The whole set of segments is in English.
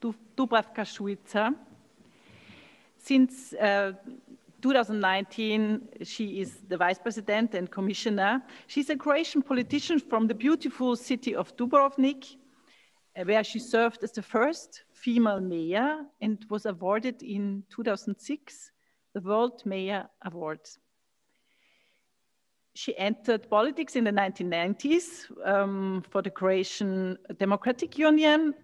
Dubravka Šuica. Since uh, 2019, she is the vice president and commissioner. She's a Croatian politician from the beautiful city of Dubrovnik, uh, where she served as the first female mayor and was awarded in 2006 the World Mayor Award. She entered politics in the 1990s um, for the Croatian Democratic Union,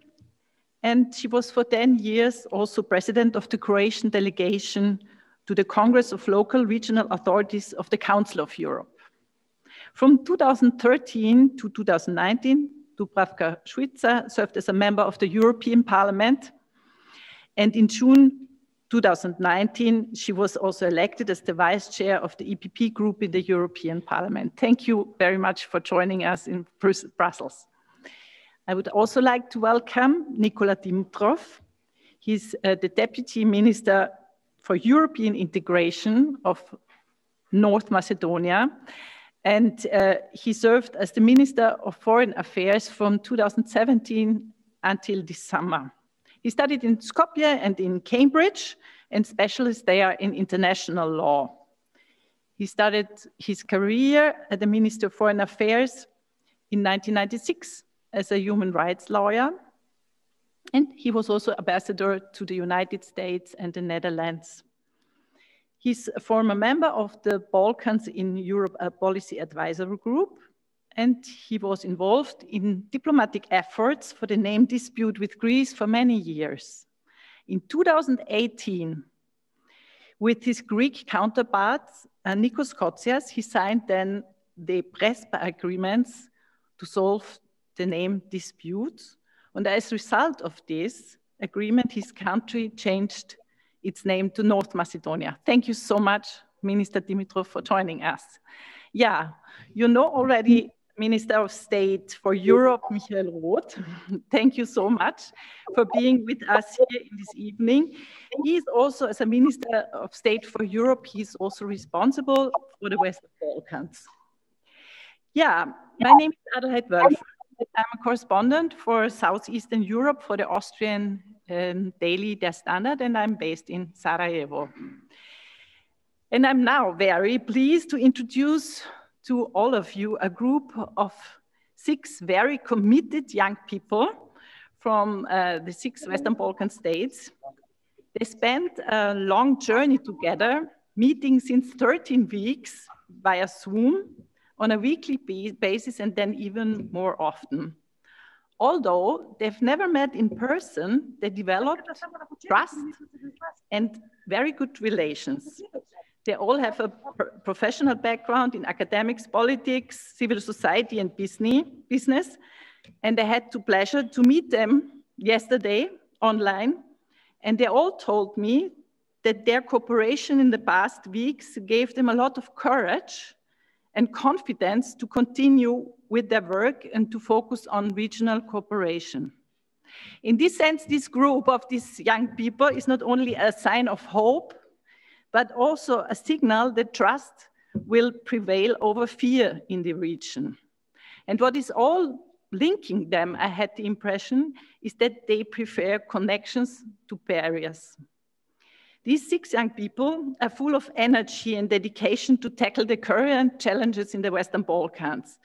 and she was for 10 years also president of the Croatian delegation to the Congress of Local Regional Authorities of the Council of Europe. From 2013 to 2019, Dubravka Šuica served as a member of the European Parliament. And in June 2019, she was also elected as the vice chair of the EPP group in the European Parliament. Thank you very much for joining us in Brussels. I would also like to welcome Nikola Dimitrov. He's uh, the Deputy Minister for European integration of North Macedonia. And uh, he served as the Minister of Foreign Affairs from 2017 until this summer. He studied in Skopje and in Cambridge and specialized there in international law. He started his career at the Minister of Foreign Affairs in 1996 as a human rights lawyer and he was also ambassador to the United States and the Netherlands. He's a former member of the Balkans in Europe Policy Advisory Group, and he was involved in diplomatic efforts for the name dispute with Greece for many years. In 2018, with his Greek counterpart, uh, Nikos Kotzias, he signed then the Prespa agreements to solve the name dispute and as a result of this agreement, his country changed its name to North Macedonia. Thank you so much, Minister Dimitrov, for joining us. Yeah, you know already Minister of State for Europe, Michael Roth. Thank you so much for being with us here in this evening. He is also, as a Minister of State for Europe, he's also responsible for the Western Balkans. Yeah, my name is Adelheid Wölfl. I'm a correspondent for Southeastern Europe for the Austrian um, daily Der Standard, and I'm based in Sarajevo. And I'm now very pleased to introduce to all of you a group of six very committed young people from uh, the six Western Balkan states. They spent a long journey together, meeting since 13 weeks via Zoom on a weekly basis and then even more often. Although they've never met in person, they developed trust and very good relations. They all have a professional background in academics, politics, civil society, and business. And I had the pleasure to meet them yesterday online. And they all told me that their cooperation in the past weeks gave them a lot of courage and confidence to continue with their work and to focus on regional cooperation. In this sense, this group of these young people is not only a sign of hope, but also a signal that trust will prevail over fear in the region. And what is all linking them, I had the impression, is that they prefer connections to barriers. These six young people are full of energy and dedication to tackle the current challenges in the Western Balkans.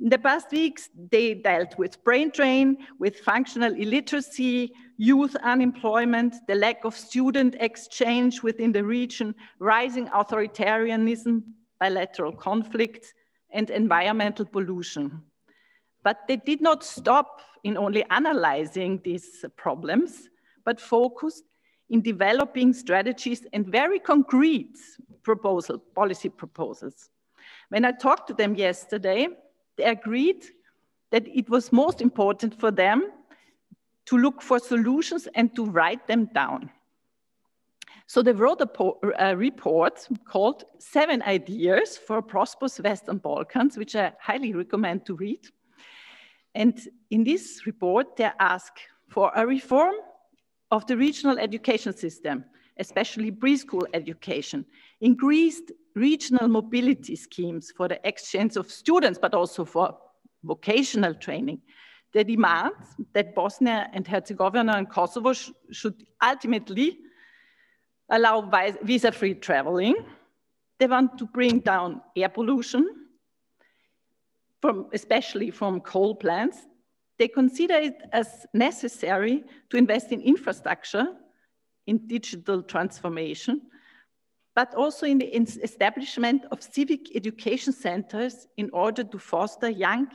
In the past weeks, they dealt with brain drain, with functional illiteracy, youth unemployment, the lack of student exchange within the region, rising authoritarianism, bilateral conflicts, and environmental pollution. But they did not stop in only analyzing these problems, but focused in developing strategies and very concrete proposal, policy proposals. When I talked to them yesterday, they agreed that it was most important for them to look for solutions and to write them down. So they wrote a, a, report called Seven Ideas for a Prosperous Western Balkans, which I highly recommend to read. And in this report, they ask for a reform of the regional education system, especially preschool education, increased regional mobility schemes for the exchange of students, but also for vocational training, They demand that Bosnia and Herzegovina and Kosovo sh should ultimately allow visa-free traveling. They want to bring down air pollution, from, especially from coal plants. They consider it as necessary to invest in infrastructure, in digital transformation, but also in the establishment of civic education centers in order to foster young,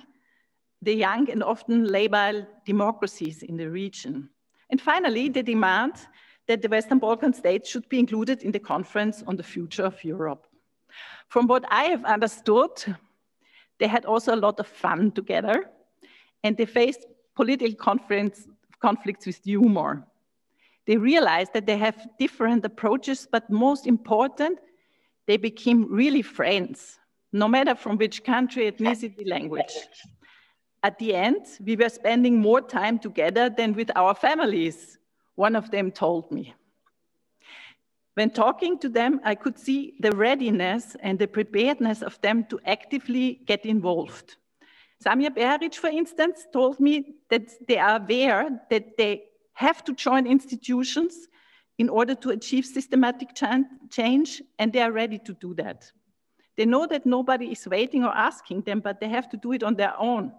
the young and often labile democracies in the region. And finally, they demand that the Western Balkan states should be included in the conference on the future of Europe. From what I have understood, they had also a lot of fun together and they faced political conflicts with humor. They realized that they have different approaches, but most important, they became really friends, no matter from which country, ethnicity, language. At the end, we were spending more time together than with our families, one of them told me. When talking to them, I could see the readiness and the preparedness of them to actively get involved. Samir Beharić, for instance, told me that they are aware that they have to join institutions in order to achieve systematic change, and they are ready to do that. They know that nobody is waiting or asking them, but they have to do it on their own.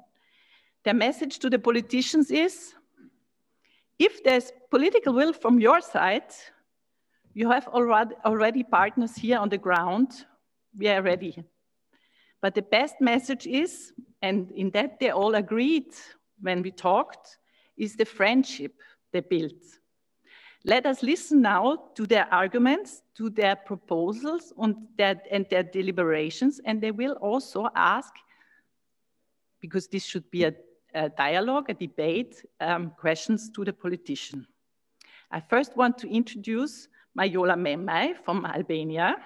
Their message to the politicians is, if there's political will from your side, you have already partners here on the ground, we are ready. But the best message is, and in that they all agreed when we talked, is the friendship they built. Let us listen now to their arguments, to their proposals and their, and their deliberations, and they will also ask, because this should be a, a dialogue, a debate, um, questions to the politician. I first want to introduce Marjola Memaj from Albania.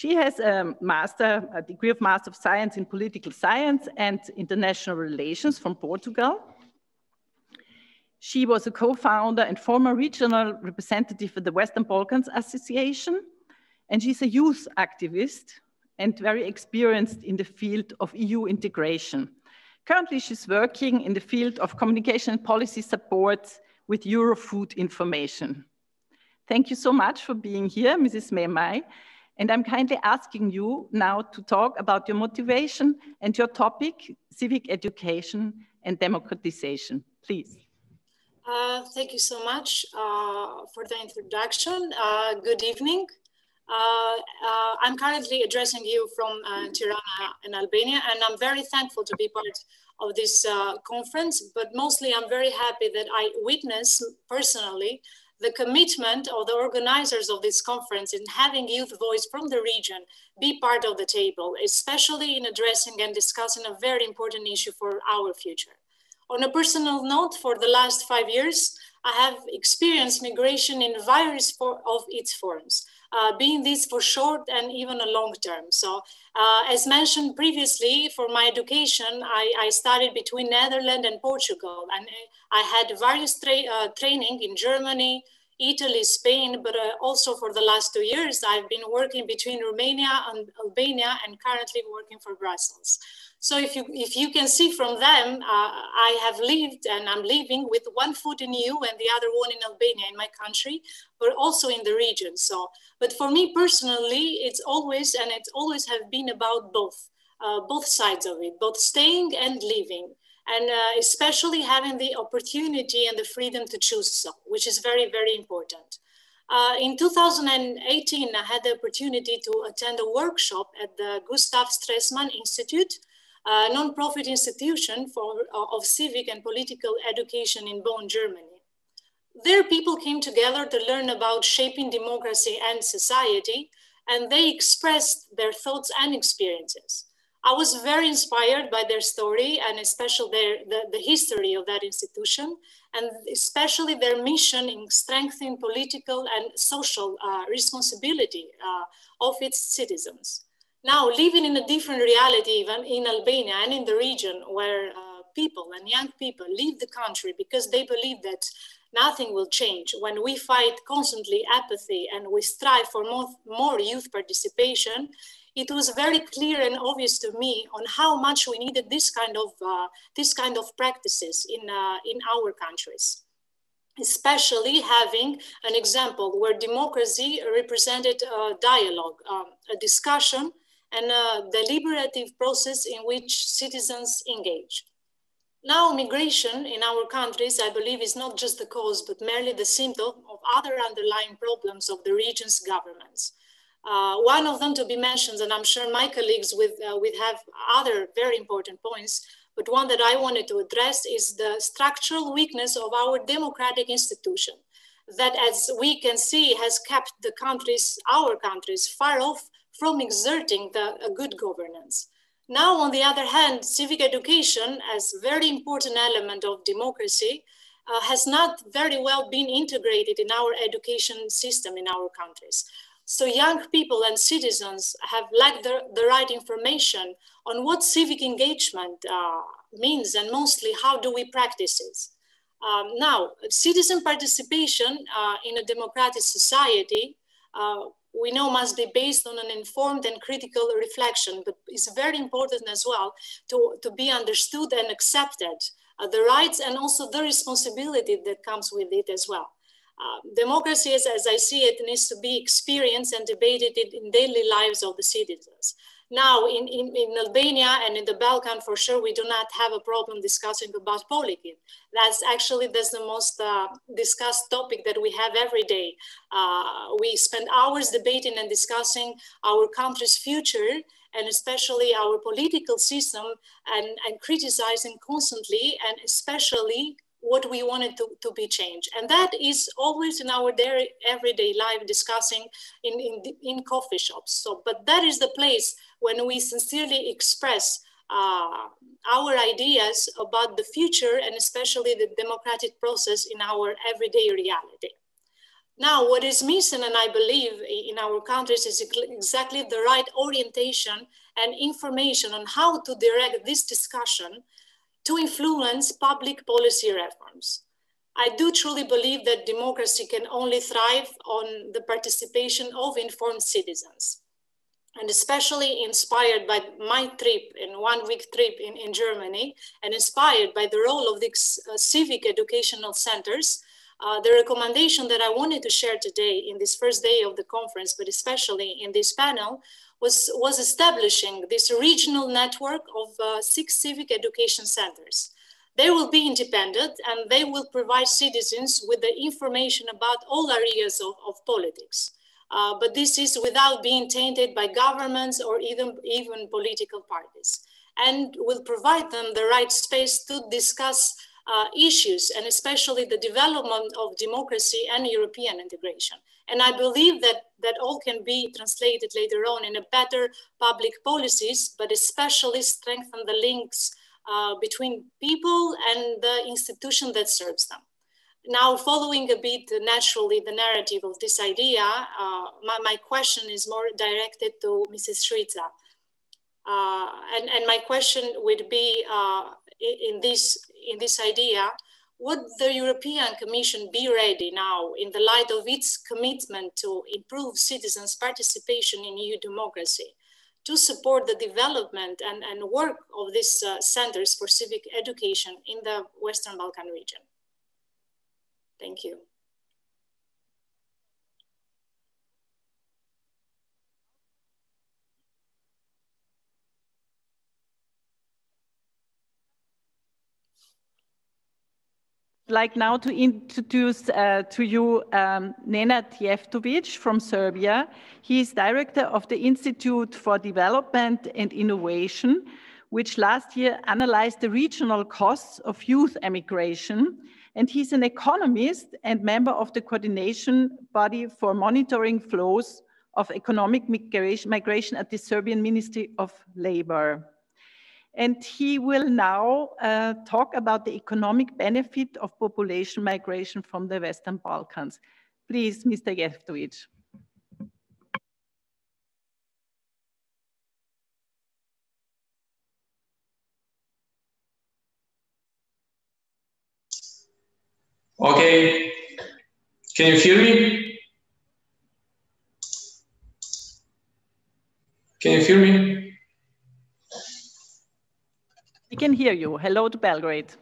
She has a master, a degree of Master of Science in Political Science and International Relations from Portugal. She was a co-founder and former regional representative of the Western Balkans Association, and she's a youth activist and very experienced in the field of EU integration. Currently, she's working in the field of communication and policy support with Eurofood information. Thank you so much for being here, Mrs. Memaj. And I'm kindly asking you now to talk about your motivation and your topic, civic education and democratization, please. Uh, thank you so much uh, for the introduction. Uh, good evening. Uh, uh, I'm currently addressing you from uh, Tirana in Albania, and I'm very thankful to be part of this conference, but mostly I'm very happy that I witness personally the commitment of the organizers of this conference in having youth voice from the region be part of the table, especially in addressing and discussing a very important issue for our future. On a personal note, for the last five years, I have experienced migration in various of its forms, uh, being this for short and even a long term. So uh, as mentioned previously, for my education, I, I, studied between Netherlands and Portugal. And I had various tra uh, training in Germany, Italy, Spain, but uh, also for the last two years, I've been working between Romania and Albania and currently working for Brussels. So if you, if you can see from them, uh, I have lived and I'm living with one foot in EU and the other one in Albania in my country, but also in the region. So, but for me personally, it's always, and it's always have been about both, uh, both sides of it, both staying and living. And uh, especially having the opportunity and the freedom to choose so, which is very, very important. Uh, in 2018, I had the opportunity to attend a workshop at the Gustav Stresemann Institute, a non-profit institution for, uh, of civic and political education in Bonn, Germany. There people came together to learn about shaping democracy and society, and they expressed their thoughts and experiences. I was very inspired by their story and especially their, the, the history of that institution and especially their mission in strengthening political and social uh, responsibility uh, of its citizens. Now, living in a different reality, even in Albania and in the region where uh, people and young people leave the country because they believe that nothing will change. When we fight constantly apathy and we strive for more, more youth participation, it was very clear and obvious to me on how much we needed this kind of uh, this kind of practices in uh, in our countries especially having an example where democracy represented a dialogue, um, a discussion, and a deliberative process in which citizens engage. Now, migration in our countries, I believe, is not just the cause, but merely the symptom of other underlying problems of the region's governments. Uh, one of them to be mentioned, and I'm sure my colleagues would, uh, have other very important points, but one that I wanted to address is the structural weakness of our democratic institution that as we can see has kept the countries, our countries, far off from exerting the, a good governance. Now, on the other hand, civic education as very important element of democracy uh, has not very well been integrated in our education system in our countries. So young people and citizens have lacked the, the right information on what civic engagement uh, means and mostly how do we practice it. Um, now, citizen participation uh, in a democratic society, uh, we know must be based on an informed and critical reflection, but it's very important as well to, to be understood and accepted, uh, the rights and also the responsibility that comes with it as well. Uh, democracy, as, as I see it, needs to be experienced and debated in daily lives of the citizens. Now, in, in, in, Albania and in the Balkan, for sure, we do not have a problem discussing about politics. That's actually, that's the most uh, discussed topic that we have every day. Uh, we spend hours debating and discussing our country's future and especially our political system and, and criticizing constantly and especially what we wanted to, to be changed. And that is always in our daily, everyday life discussing in, in, in coffee shops. So, but that is the place when we sincerely express uh, our ideas about the future and especially the democratic process in our everyday reality. Now, what is missing, and I believe in our countries, is exactly the right orientation and information on how to direct this discussion to influence public policy reforms. I do truly believe that democracy can only thrive on the participation of informed citizens. And especially inspired by my trip, in one week trip in, in Germany, and inspired by the role of the uh, civic educational centers, uh, the recommendation that I wanted to share today in this first day of the conference, but especially in this panel, was, was establishing this regional network of uh, six civic education centers. They will be independent and they will provide citizens with the information about all areas of, of politics. Uh, but this is without being tainted by governments or even, even political parties and will provide them the right space to discuss uh, issues and especially the development of democracy and European integration. And I believe that that all can be translated later on in a better public policies, but especially strengthen the links uh, between people and the institution that serves them. Now, following a bit naturally the narrative of this idea, uh, my, my, question is more directed to Mrs. Šuica. Uh, and, and my question would be uh, in, this, in this idea, would the European Commission be ready now, in the light of its commitment to improve citizens' participation in EU democracy, to support the development and, and work of these uh, centers for civic education in the Western Balkan region? Thank you. Like now to introduce uh, to you um, Nenad Jevtović from Serbia. He is director of the Institute for Development and Innovation, which last year analyzed the regional costs of youth emigration. And he's an economist and member of the coordination body for monitoring flows of economic migration, migration at the Serbian Ministry of Labor. And he will now uh, talk about the economic benefit of population migration from the Western Balkans. Please, Mr. Jevtović. Okay, can you hear me? Can you hear me? Can hear you. Hello to Belgrade.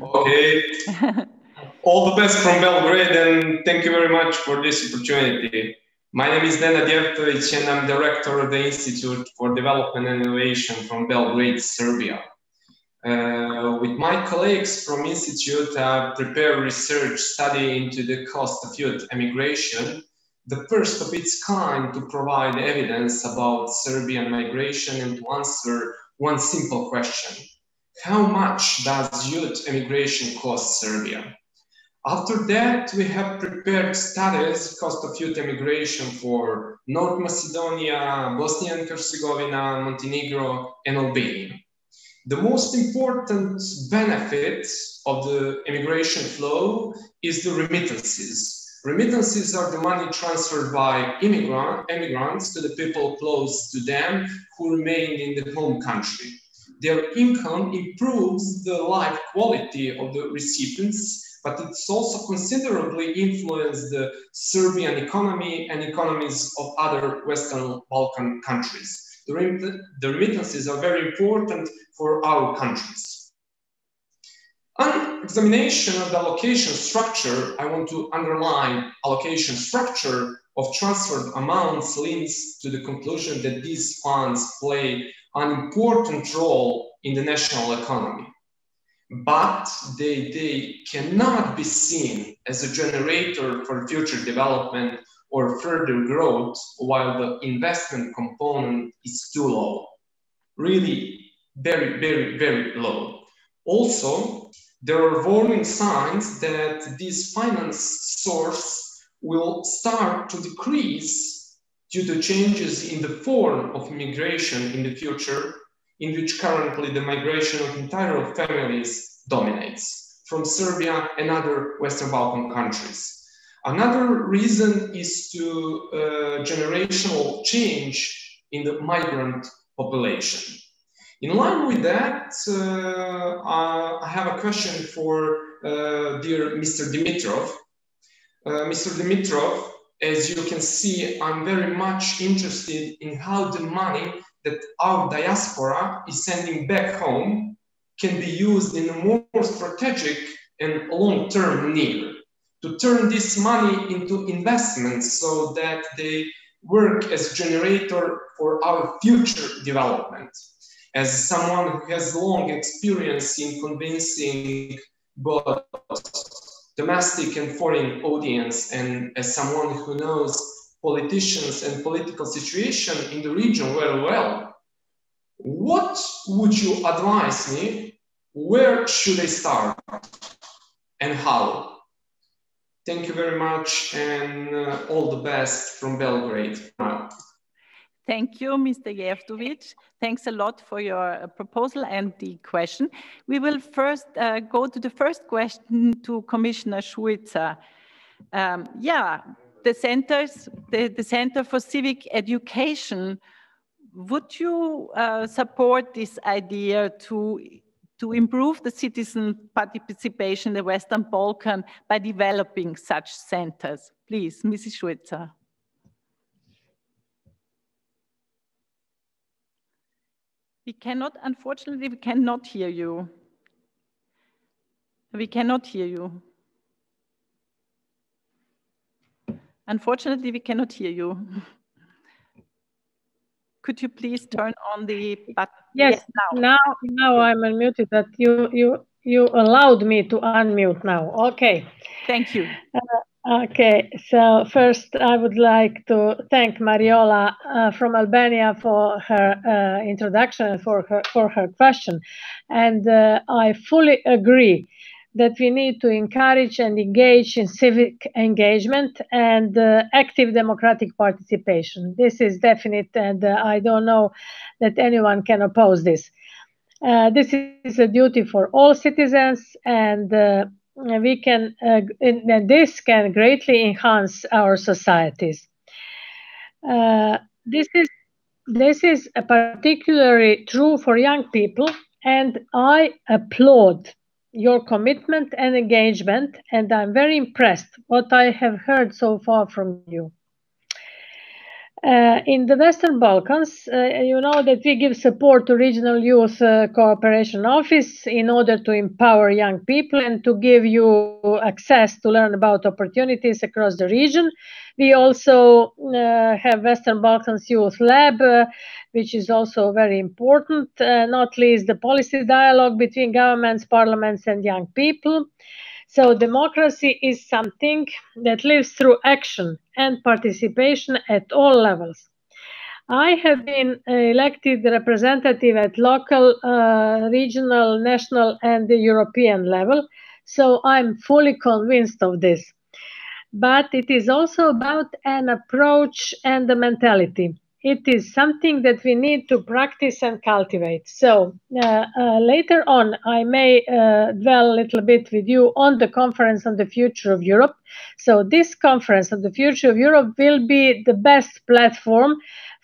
Okay. All the best from Belgrade and thank you very much for this opportunity. My name is Nenad Jevtović and I'm director of the Institute for Development and Innovation from Belgrade, Serbia. Uh, with my colleagues from Institute, I prepared research study into the cost of youth emigration the first of its kind to provide evidence about Serbian migration and to answer one simple question. How much does youth emigration cost Serbia? After that, we have prepared studies, cost of youth emigration for North Macedonia, Bosnia and Herzegovina, Montenegro, and Albania. The most important benefit of the immigration flow is the remittances. Remittances are the money transferred by immigrant, immigrants to the people close to them who remain in the home country. Their income improves the life quality of the recipients, but it's also considerably influenced the Serbian economy and economies of other Western Balkan countries. The, the remittances are very important for our countries. On examination of the allocation structure, I want to underline allocation structure of transferred amounts leads to the conclusion that these funds play an important role in the national economy. But they, they cannot be seen as a generator for future development or further growth while the investment component is too low. Really very, very, very low. Also, there are warning signs that this finance source will start to decrease due to changes in the form of migration in the future, in which currently the migration of entire families dominates from Serbia and other Western Balkan countries. Another reason is to uh, generational change in the migrant population. In line with that, uh, I have a question for uh, dear Mr. Dimitrov. Uh, Mr. Dimitrov, as you can see, I'm very much interested in how the money that our diaspora is sending back home can be used in a more strategic and long-term need to turn this money into investments so that they work as generator for our future development as someone who has long experience in convincing both domestic and foreign audience, and as someone who knows politicians and political situation in the region very well, what would you advise me? Where should I start and how? Thank you very much and uh, all the best from Belgrade. Thank you, Mr. Jevtović. Thanks a lot for your uh, proposal and the question. We will first uh, go to the first question to Commissioner Šuica. Um, yeah, the centers, the, the Center for Civic Education, would you uh, support this idea to, to improve the citizen participation in the Western Balkan by developing such centers? Please, Mrs. Šuica. We cannot, unfortunately, we cannot hear you. We cannot hear you. Unfortunately, we cannot hear you. Could you please turn on the button? Yes, yes now. now. Now I'm unmuted. That you you you allowed me to unmute now. Okay. Thank you. Uh, Okay, so first I would like to thank Marjola uh, from Albania for her uh, introduction for her for her question, and uh, I fully agree that we need to encourage and engage in civic engagement and uh, active democratic participation. This is definite, and uh, I don't know that anyone can oppose this. Uh, this is a duty for all citizens, and we can uh, and this can greatly enhance our societies. Uh, this is this is particularly true for young people, and I applaud your commitment and engagement, and I'm very impressed what I have heard so far from you. Uh, in the Western Balkans, uh, you know that we give support to Regional Youth uh, Cooperation Office in order to empower young people and to give you access to learn about opportunities across the region. We also uh, have Western Balkans Youth Lab, uh, which is also very important, uh, not least the policy dialogue between governments, parliaments, and young people. So democracy is something that lives through action and participation at all levels. I have been elected representative at local, uh, regional, national, and the European level, so I'm fully convinced of this. But it is also about an approach and a mentality it is something that we need to practice and cultivate. So uh, uh, later on, I may uh, dwell a little bit with you on the conference on the future of Europe. So this conference on the future of Europe will be the best platform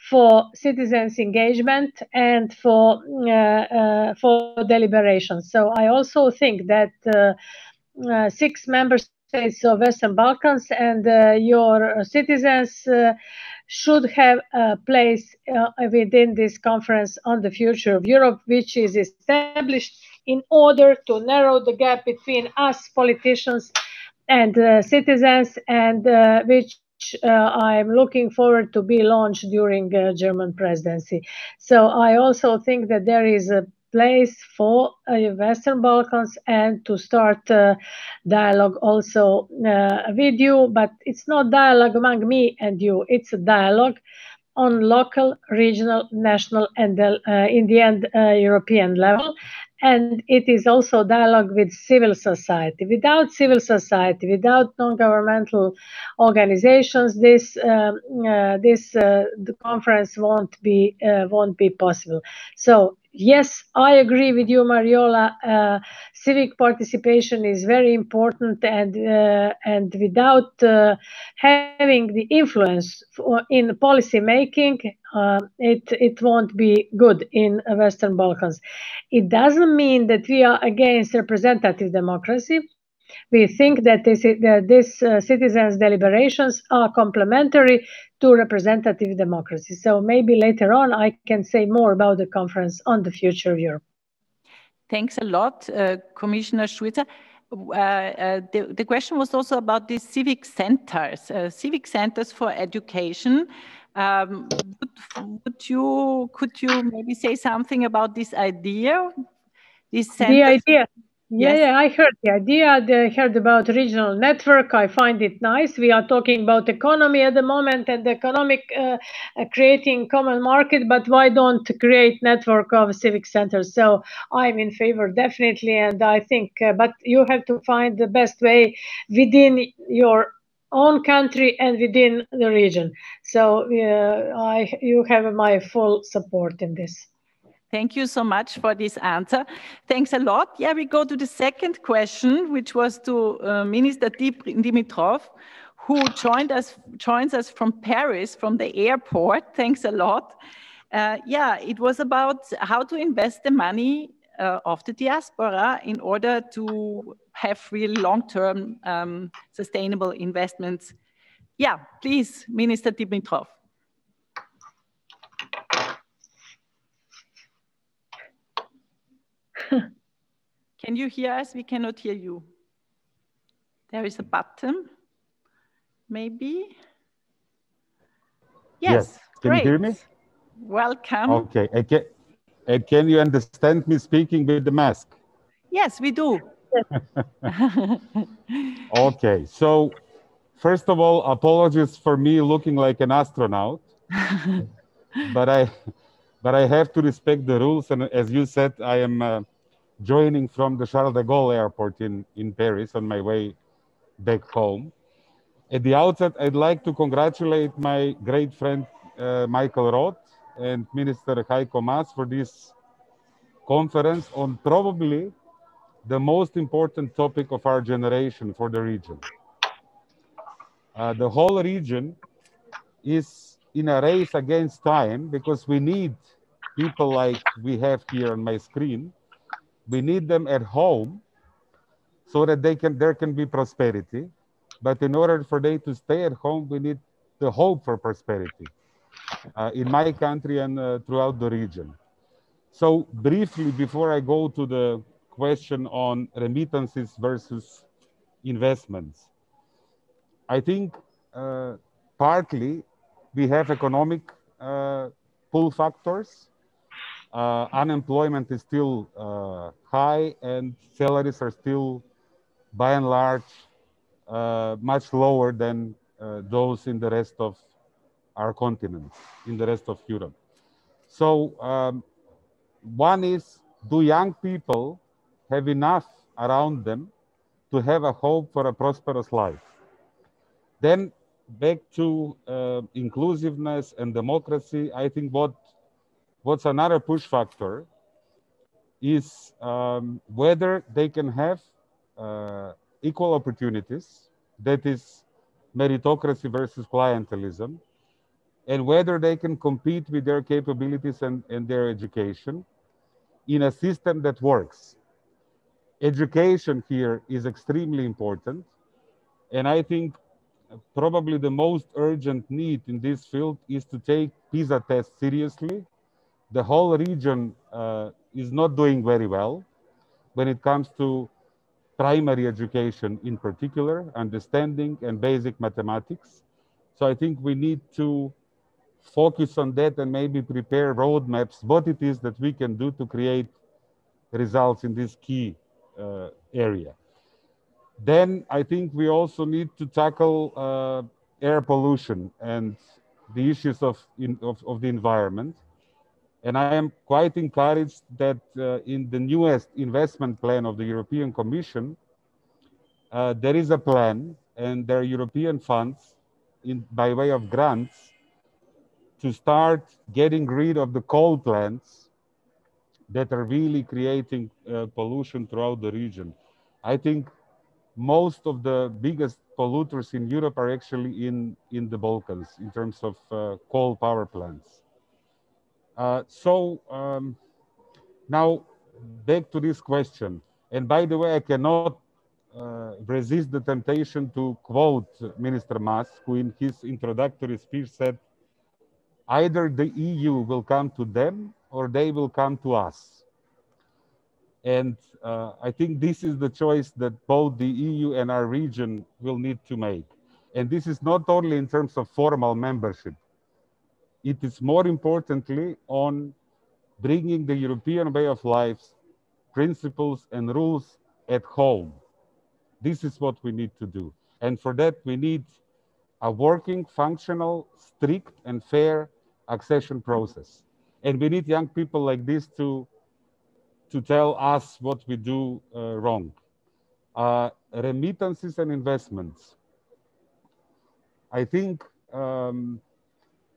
for citizens engagement and for uh, uh, for deliberation. So I also think that uh, six member states of Western Balkans and your citizens should have a place uh, within this conference on the future of Europe, which is established in order to narrow the gap between us politicians and uh, citizens, and uh, which uh, I'm looking forward to be launched during uh, German presidency. So I also think that there is a place for uh, Western Balkans and to start uh, dialogue also uh, with you. But it's not dialogue among me and you, it's a dialogue on local, regional, national, and uh, in the end, uh, European level. And it is also dialogue with civil society. Without civil society, without non-governmental organizations, this um, uh, this the conference won't be won't be possible. So yes, I agree with you, Marjola. Uh, civic participation is very important, and uh, and without uh, having the influence in policy making, uh, it it won't be good in Western Balkans. It doesn't mean that we are against representative democracy. We think that this, that this uh, citizens' deliberations are complementary to representative democracy. So maybe later on I can say more about the conference on the future of Europe. Thanks a lot, uh, Commissioner Šuica. Uh, uh, the, the, question was also about the civic centers, uh, civic centers for education. Um, would, would, you could you maybe say something about this idea? This the idea yeah, yes. yeah, I heard the idea. I heard about regional network. I find it nice. We are talking about economy at the moment and economic uh, uh, creating common market, but why don't create network of civic centers? So I'm in favor definitely, and I think, uh, but you have to find the best way within your own country and within the region. So uh, I, you have my full support in this. Thank you so much for this answer. Thanks a lot. Yeah, we go to the second question, which was to uh, Minister Dimitrov, who joined us, joins us from Paris, from the airport. Thanks a lot. Uh, yeah, it was about how to invest the money uh, of the diaspora in order to have really long-term um, sustainable investments. Yeah, please, Minister Dimitrov. Can you hear us? We cannot hear you. There is a button, maybe. Yes, yes. Can great. you hear me? Welcome. Okay. Can, can you understand me speaking with the mask? Yes, we do. okay. So, first of all, apologies for me looking like an astronaut. but I but I have to respect the rules and as you said I am uh, joining from the Charles de Gaulle airport in, in Paris on my way back home. At the outset, I'd like to congratulate my great friend uh, Michael Roth and Minister Heiko Maas for this conference on probably the most important topic of our generation for the region. Uh, the whole region is in a race against time because we need people like we have here on my screen we need them at home so that they can there can be prosperity. But in order for they to stay at home, we need the hope for prosperity. uh, in my country and uh, throughout the region. So briefly, before I go to the question on remittances versus investments, I think uh, partly we have economic uh, pull factors. Uh, unemployment is still uh, high and salaries are still by and large uh, much lower than uh, those in the rest of our continent, in the rest of Europe. So um, one is, do young people have enough around them to have a hope for a prosperous life? Then back to uh, inclusiveness and democracy, I think what what's another push factor is um, whether they can have uh, equal opportunities, that is meritocracy versus clientelism, and whether they can compete with their capabilities and, and their education in a system that works. Education here is extremely important. And I think probably the most urgent need in this field is to take PISA tests seriously. The whole region uh, is not doing very well when it comes to primary education in particular, understanding and basic mathematics. So I think we need to focus on that and maybe prepare roadmaps, what it is that we can do to create results in this key uh, area. Then I think we also need to tackle uh, air pollution and the issues of, in, of, of, the environment. And I am quite encouraged that uh, in the newest investment plan of the European Commission, uh, there is a plan and there are European funds in, by way of grants to start getting rid of the coal plants that are really creating uh, pollution throughout the region. I think most of the biggest polluters in Europe are actually in, in the Balkans in terms of uh, coal power plants. Uh, so um, now back to this question. And by the way, I cannot uh, resist the temptation to quote Minister Maas, who in his introductory speech said, either the EU will come to them or they will come to us. And uh, I think this is the choice that both the EU and our region will need to make. And this is not only in terms of formal membership. It is more importantly on bringing the European way of life, principles and rules at home. This is what we need to do. And for that, we need a working, functional, strict, and fair accession process. And we need young people like this to to tell us what we do uh, wrong. Uh, remittances and investments. I think um,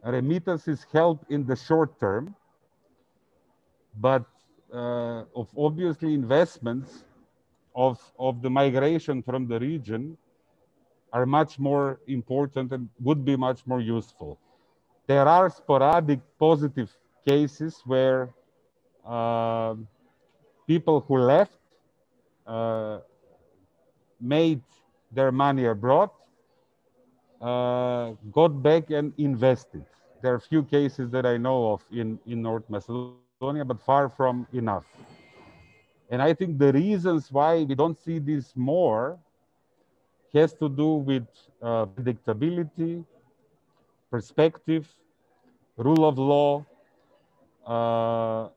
remittances help in the short term, but uh, of obviously investments of, of the migration from the region are much more important and would be much more useful. There are sporadic positive cases where uh, people who left uh, made their money abroad, uh, got back and invested. There are a few cases that I know of in, in North Macedonia, but far from enough. And I think the reasons why we don't see this more has to do with uh, predictability, perspective, rule of law, uh,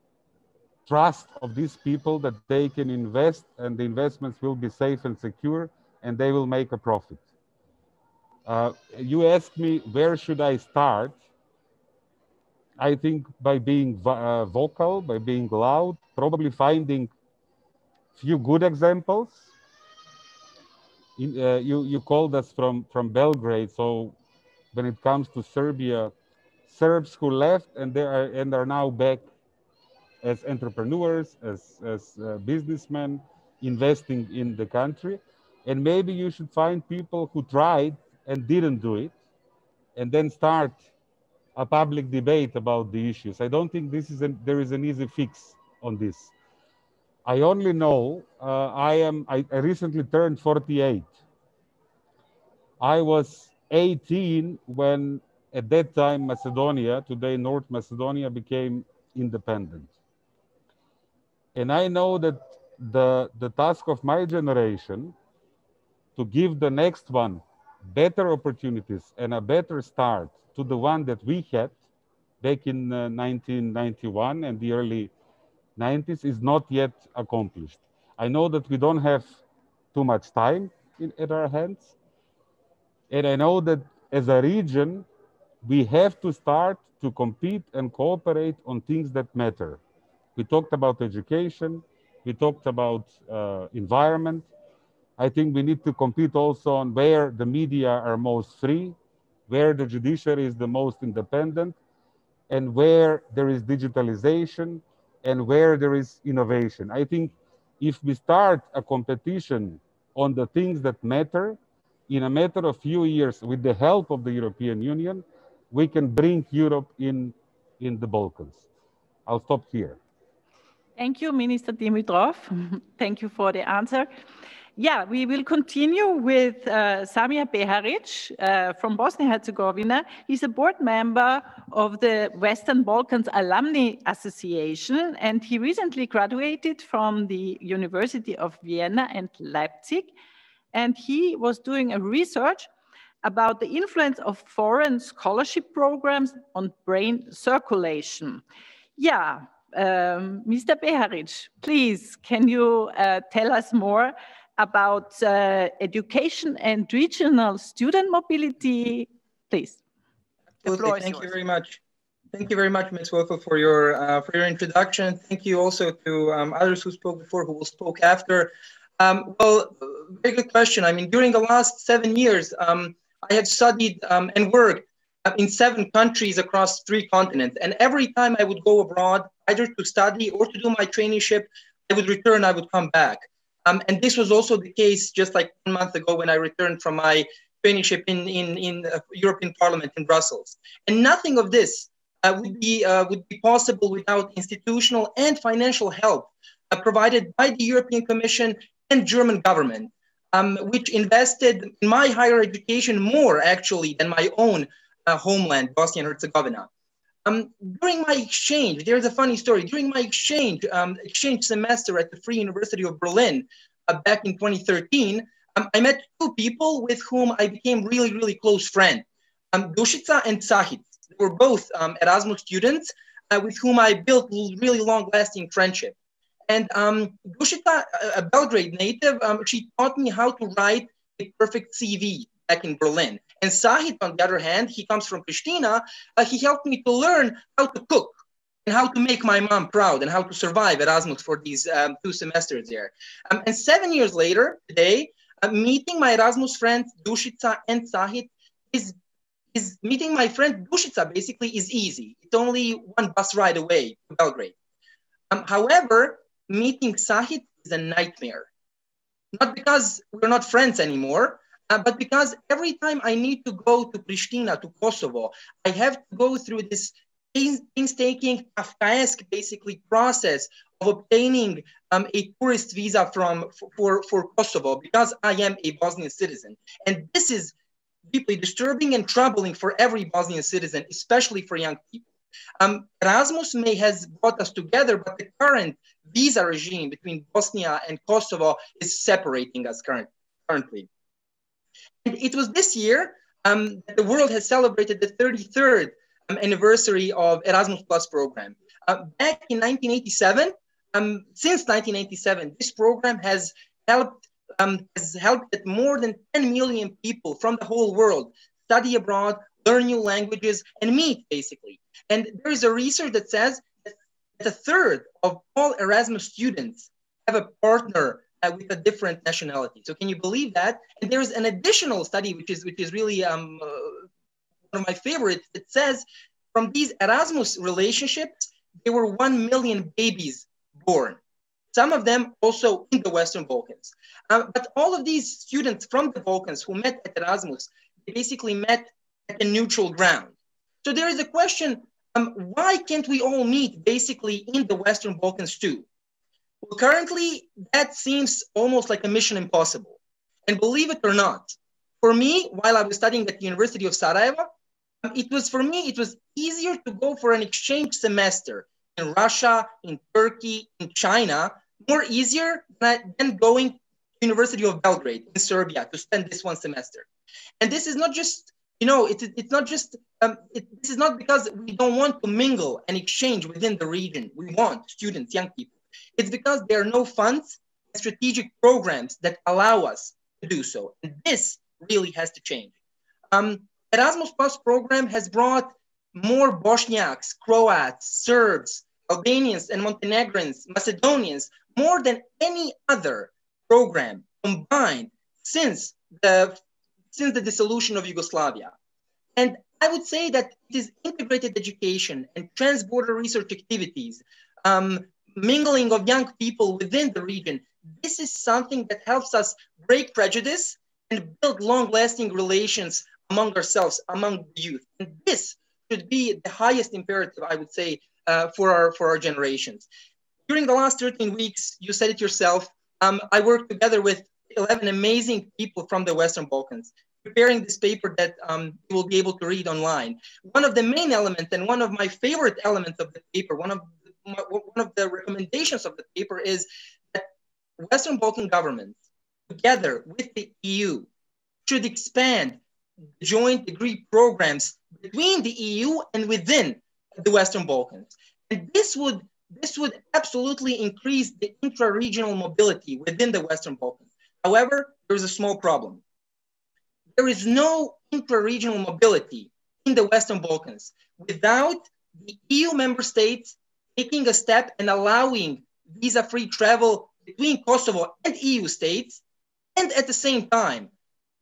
trust of these people that they can invest and the investments will be safe and secure and they will make a profit. Uh, you asked me where should I start? I think by being vo uh, vocal, by being loud, probably finding few good examples. In, uh, you, you called us from, from Belgrade, so when it comes to Serbia, Serbs who left and they are and are now back as entrepreneurs, as, as uh, businessmen investing in the country. And maybe you should find people who tried and didn't do it and then start a public debate about the issues. I don't think this is an, there is an easy fix on this. I only know uh, I am, I, I recently turned 48. I was 18 when at that time, Macedonia, today North Macedonia, became independent. And I know that the, the task of my generation to give the next one better opportunities and a better start to the one that we had back in uh, 1991 and the early 90s is not yet accomplished. I know that we don't have too much time in, at our hands. And I know that as a region, we have to start to compete and cooperate on things that matter. We talked about education, we talked about uh, environment. I think we need to compete also on where the media are most free, where the judiciary is the most independent, and where there is digitalization and where there is innovation. I think if we start a competition on the things that matter in a matter of few years with the help of the European Union, we can bring Europe in, in the Balkans. I'll stop here. Thank you, Minister Dimitrov. Thank you for the answer. Yeah, we will continue with uh, Samir Beharić uh, from Bosnia-Herzegovina. He's a board member of the Western Balkans Alumni Association, and he recently graduated from the University of Vienna and Leipzig. And he was doing a research about the influence of foreign scholarship programs on brain circulation. Yeah, um, Mr. Beharić, please, can you uh, tell us more about uh, education and regional student mobility, please? Absolutely. Thank yours. you very much. Thank you very much, Ms. Wölfl, for your uh, for your introduction. Thank you also to um, others who spoke before, who will spoke after. Um, well, very good question. I mean, during the last seven years, um, I have studied um, and worked in seven countries across three continents. And every time I would go abroad, either to study or to do my traineeship, I would return, I would come back. Um, and this was also the case just like one month ago when I returned from my traineeship in, in, in the European Parliament in Brussels. And nothing of this uh, would, be, uh, would be possible without institutional and financial help uh, provided by the European Commission and German government um, which invested in my higher education more actually than my own uh, homeland, Bosnia and Herzegovina. Um, during my exchange, there's a funny story. During my exchange um, exchange semester at the Free University of Berlin uh, back in 2013, um, I met two people with whom I became really, really close friends, um, and Sahit. They were both um, Erasmus students uh, with whom I built really long-lasting friendship. And um, a Belgrade native, um, she taught me how to write a perfect CV back in Berlin. And Sahit, on the other hand, he comes from Pristina. Uh, he helped me to learn how to cook and how to make my mom proud and how to survive Erasmus for these um, two semesters there. Um, and seven years later, today, uh, meeting my Erasmus friends Dušica and Sahit is is meeting my friend Dušica basically is easy. It's only one bus ride away to Belgrade. Um, however, meeting Sahit is a nightmare. Not because we're not friends anymore, uh, but because every time I need to go to Pristina, to Kosovo, I have to go through this painstaking, Kafkaesque, basically, process of obtaining um, a tourist visa from for, for Kosovo because I am a Bosnian citizen. And this is deeply disturbing and troubling for every Bosnian citizen, especially for young people. Um, Erasmus may has brought us together, but the current visa regime between Bosnia and Kosovo is separating us current, currently. And it was this year um, that the world has celebrated the 33rd um, anniversary of Erasmus Plus program. Uh, back in 1987, um, since 1987, this program has helped um, has helped more than 10 million people from the whole world study abroad, learn new languages, and meet basically. And there is a research that says that a third of all Erasmus students have a partner uh, with a different nationality. So can you believe that? And there's an additional study, which is which is really um, uh, one of my favorites. It says from these Erasmus relationships, there were one million babies born. Some of them also in the Western Balkans. Uh, but all of these students from the Balkans who met at Erasmus, they basically met at a neutral ground. So there is a question um, why can't we all meet basically in the Western Balkans too? Well, currently, that seems almost like a mission impossible. And believe it or not, for me, while I was studying at the University of Sarajevo, um, it was for me, it was easier to go for an exchange semester in Russia, in Turkey, in China, more easier than, going to University of Belgrade in Serbia to spend this one semester. And this is not just, you know, it's, it's not just, um, it, this is not because we don't want to mingle and exchange within the region. We want students, young people. It's because there are no funds and strategic programs that allow us to do so. And this really has to change. Um, Erasmus Plus program has brought more Bosniaks, Croats, Serbs, Albanians, and Montenegrins, Macedonians, more than any other program combined since the since the dissolution of Yugoslavia. And I would say that it is integrated education and transborder research activities, um, mingling of young people within the region. This is something that helps us break prejudice and build long-lasting relations among ourselves, among youth. And this should be the highest imperative, I would say, uh, for our for our generations. During the last 13 weeks, you said it yourself. Um, I worked together with 11 amazing people from the Western Balkans, preparing this paper that um, you will be able to read online. One of the main elements and one of my favorite elements of the paper, one of the, one of the recommendations of the paper is that Western Balkan governments, together with the EU, should expand joint degree programs between the EU and within the Western Balkans. And this would this would absolutely increase the intra-regional mobility within the Western Balkans. However, there is a small problem. There is no intra-regional mobility in the Western Balkans without the EU member states taking a step and allowing visa-free travel between Kosovo and EU states, and at the same time,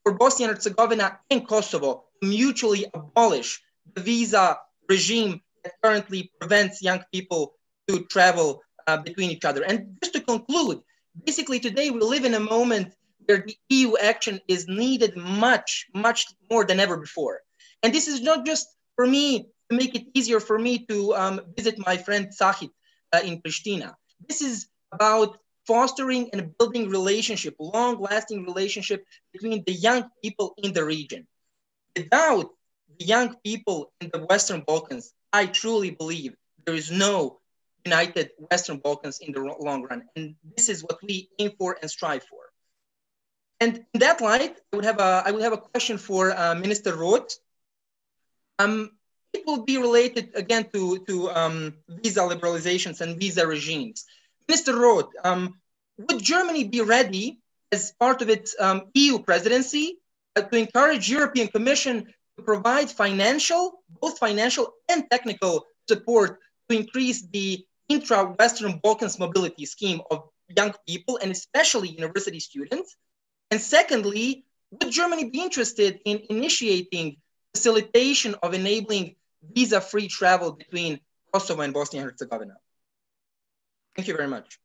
for Bosnia and Herzegovina and Kosovo to mutually abolish the visa regime that currently prevents young people to travel uh, between each other. And just to conclude, basically today we live in a moment where the EU action is needed much, much more than ever before. And this is not just for me to make it easier for me to um, visit my friend Sahit uh, in Pristina. This is about fostering and building relationship, long-lasting relationship between the young people in the region. Without the young people in the Western Balkans, I truly believe there is no united Western Balkans in the long run. And this is what we aim for and strive for. And in that light, I would have a, I would have a question for uh, Minister Roth. Um, it will be related again to, to um, visa liberalizations and visa regimes. Mr. Roth, um, would Germany be ready as part of its um, EU presidency uh, to encourage European Commission to provide financial, both financial and technical support to increase the intra-Western Balkans mobility scheme of young people and especially university students? And secondly, would Germany be interested in initiating facilitation of enabling visa-free travel between Kosovo and Bosnia and Herzegovina? Thank you very much.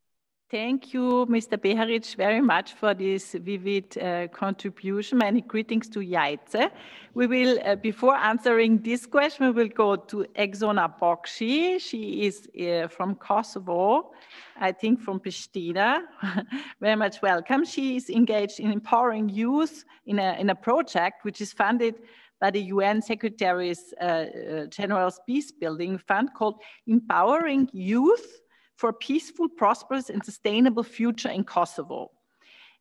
Thank you, Mr. Beharić, very much for this vivid uh, contribution. Many greetings to Jajce. We will, uh, before answering this question, we will go to Egzona Bokshi. She is uh, from Kosovo, I think from Pristina. very much welcome. She is engaged in empowering youth in a, in a project which is funded by the UN Secretary's uh, uh, General's Peace Building Fund called Empowering Youth for a peaceful, prosperous, and sustainable future in Kosovo.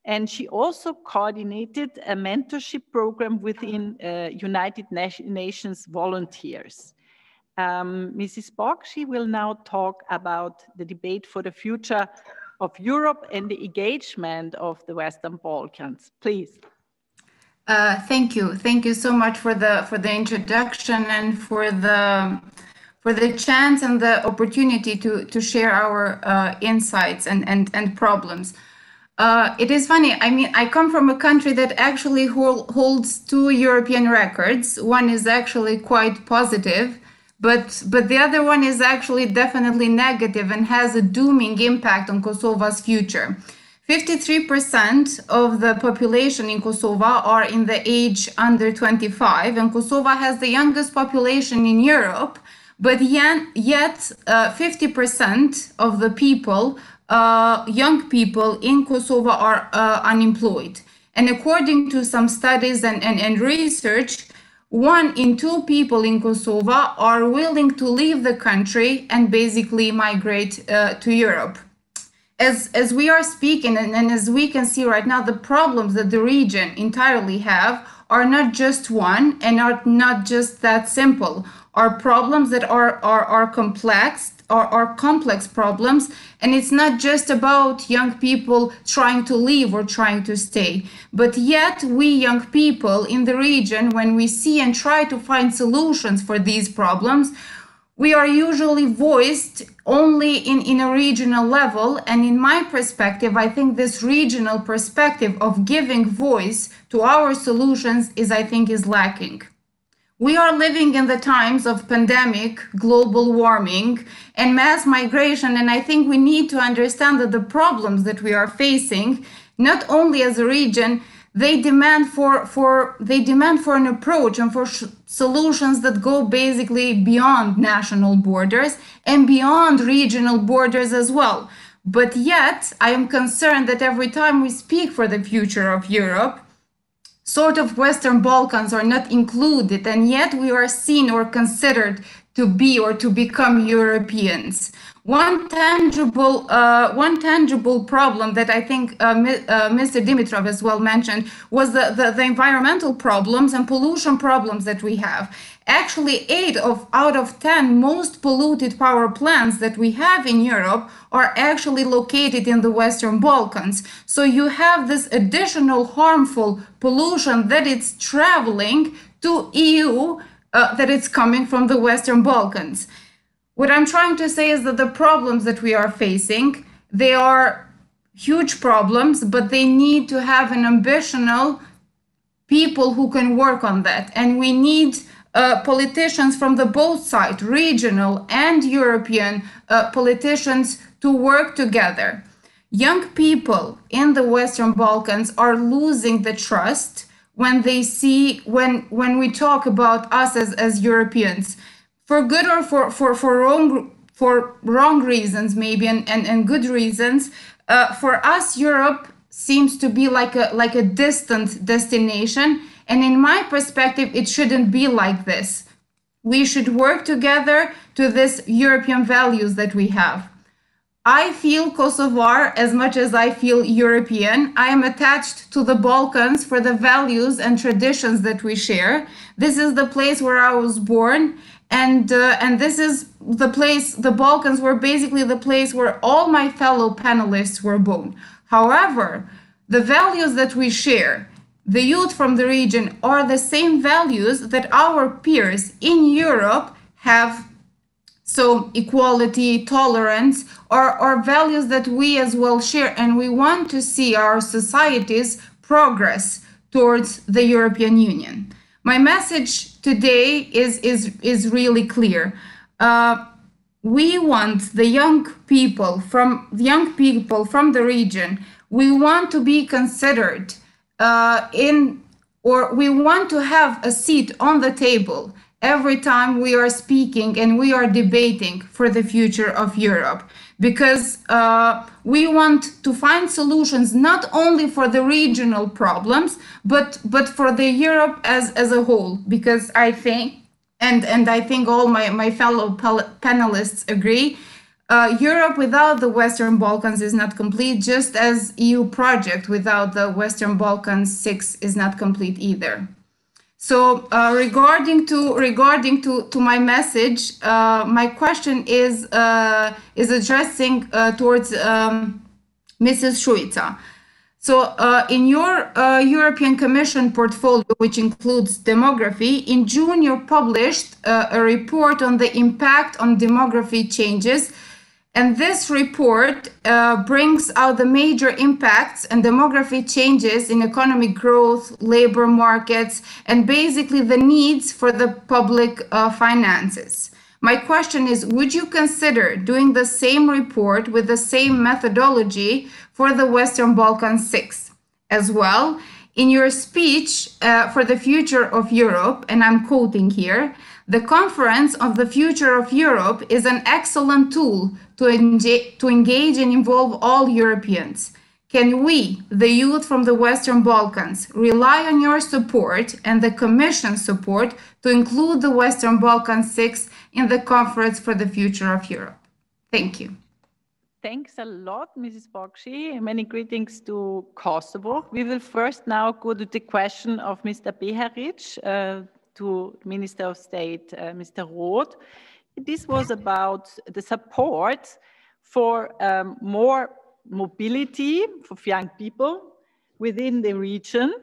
And she also coordinated a mentorship program within uh, United Nations volunteers. Um, Mrs. Bokshi will now talk about the debate for the future of Europe and the engagement of the Western Balkans. Please. Uh, thank you. Thank you so much for the for the introduction and for the for the chance and the opportunity to, to share our uh, insights and, and, and problems. Uh, it is funny. I mean, I come from a country that actually hold, holds two European records. One is actually quite positive, but but the other one is actually definitely negative and has a dooming impact on Kosovo's future. 53% of the population in Kosovo are in the age under 25, and Kosovo has the youngest population in Europe but yet, 50% uh, of the people, uh, young people in Kosovo, are uh, unemployed. And according to some studies and, and, and research, one in two people in Kosovo are willing to leave the country and basically migrate uh, to Europe. As, as we are speaking and, and as we can see right now, the problems that the region entirely have are not just one and are not just that simple, are problems that are, are, are complex are, are complex problems. And it's not just about young people trying to leave or trying to stay. But yet, we young people in the region, when we see and try to find solutions for these problems, we are usually voiced only in, in a regional level. And in my perspective, I think this regional perspective of giving voice to our solutions is, I think, is lacking. We are living in the times of pandemic, global warming, and mass migration. And I think we need to understand that the problems that we are facing, not only as a region, they demand for, for they demand for an approach and for solutions that go basically beyond national borders and beyond regional borders as well. But yet, I am concerned that every time we speak for the future of Europe, sort of Western Balkans are not included, and yet we are seen or considered to be or to become Europeans. One tangible, uh, one tangible problem that I think uh, uh, Mr. Dimitrov as well mentioned was the, the, the, environmental problems and pollution problems that we have. Actually, eight of out of 10 most polluted power plants that we have in Europe are actually located in the Western Balkans. So you have this additional harmful pollution that it's traveling to EU uh, that it's coming from the Western Balkans. What I'm trying to say is that the problems that we are facing, they are huge problems, but they need to have an ambitional people who can work on that. And we need uh, politicians from the both sides, regional and European uh, politicians, to work together. Young people in the Western Balkans are losing the trust when they see when when we talk about us as, as Europeans for good or for for for wrong for wrong reasons maybe and and, and good reasons uh, for us Europe seems to be like a like a distant destination. And in my perspective it shouldn't be like this. We should work together to this European values that we have I feel Kosovar as much as I feel European. I am attached to the Balkans for the values and traditions that we share. This is the place where I was born, and uh, and this is the place. The Balkans were basically the place where all my fellow panelists were born. However, the values that we share, the youth from the region, are the same values that our peers in Europe have so equality, tolerance are, are values that we as well share, and we want to see our societies progress towards the European Union. My message today is, is, is really clear. Uh, we want the young people from the young people from the region. We want to be considered uh, in, or we want to have a seat on the table every time we are speaking and we are debating for the future of Europe because uh, we want to find solutions not only for the regional problems but but for the Europe as as a whole because I think and and I think all my my fellow panelists agree uh, Europe without the Western Balkans is not complete, just as EU project without the Western Balkans six is not complete either. So uh, regarding to regarding to, to my message, uh, my question is uh, is addressing uh, towards um, Mrs. Šuica. So uh, in your uh, European Commission portfolio, which includes demography, in June you published a report on the impact on demography changes and this report uh, brings out the major impacts and demography changes in economic growth, labor markets, and basically the needs for the public uh, finances. My question is Would you consider doing the same report with the same methodology for the Western Balkan Six as well? In your speech uh, for the future of Europe, and I'm quoting here, the Conference of the Future of Europe is an excellent tool to, to engage and involve all Europeans. Can we, the youth from the Western Balkans, rely on your support and the Commission's support to include the Western Balkans Six in the Conference for the Future of Europe? Thank you. Thanks a lot, Mrs. Bokshi. Many greetings to Kosovo. We will first now go to the question of Mr. Beharić uh, to Minister of State, uh, Mr. Roth. This was about the support for um, more mobility for young people within the region,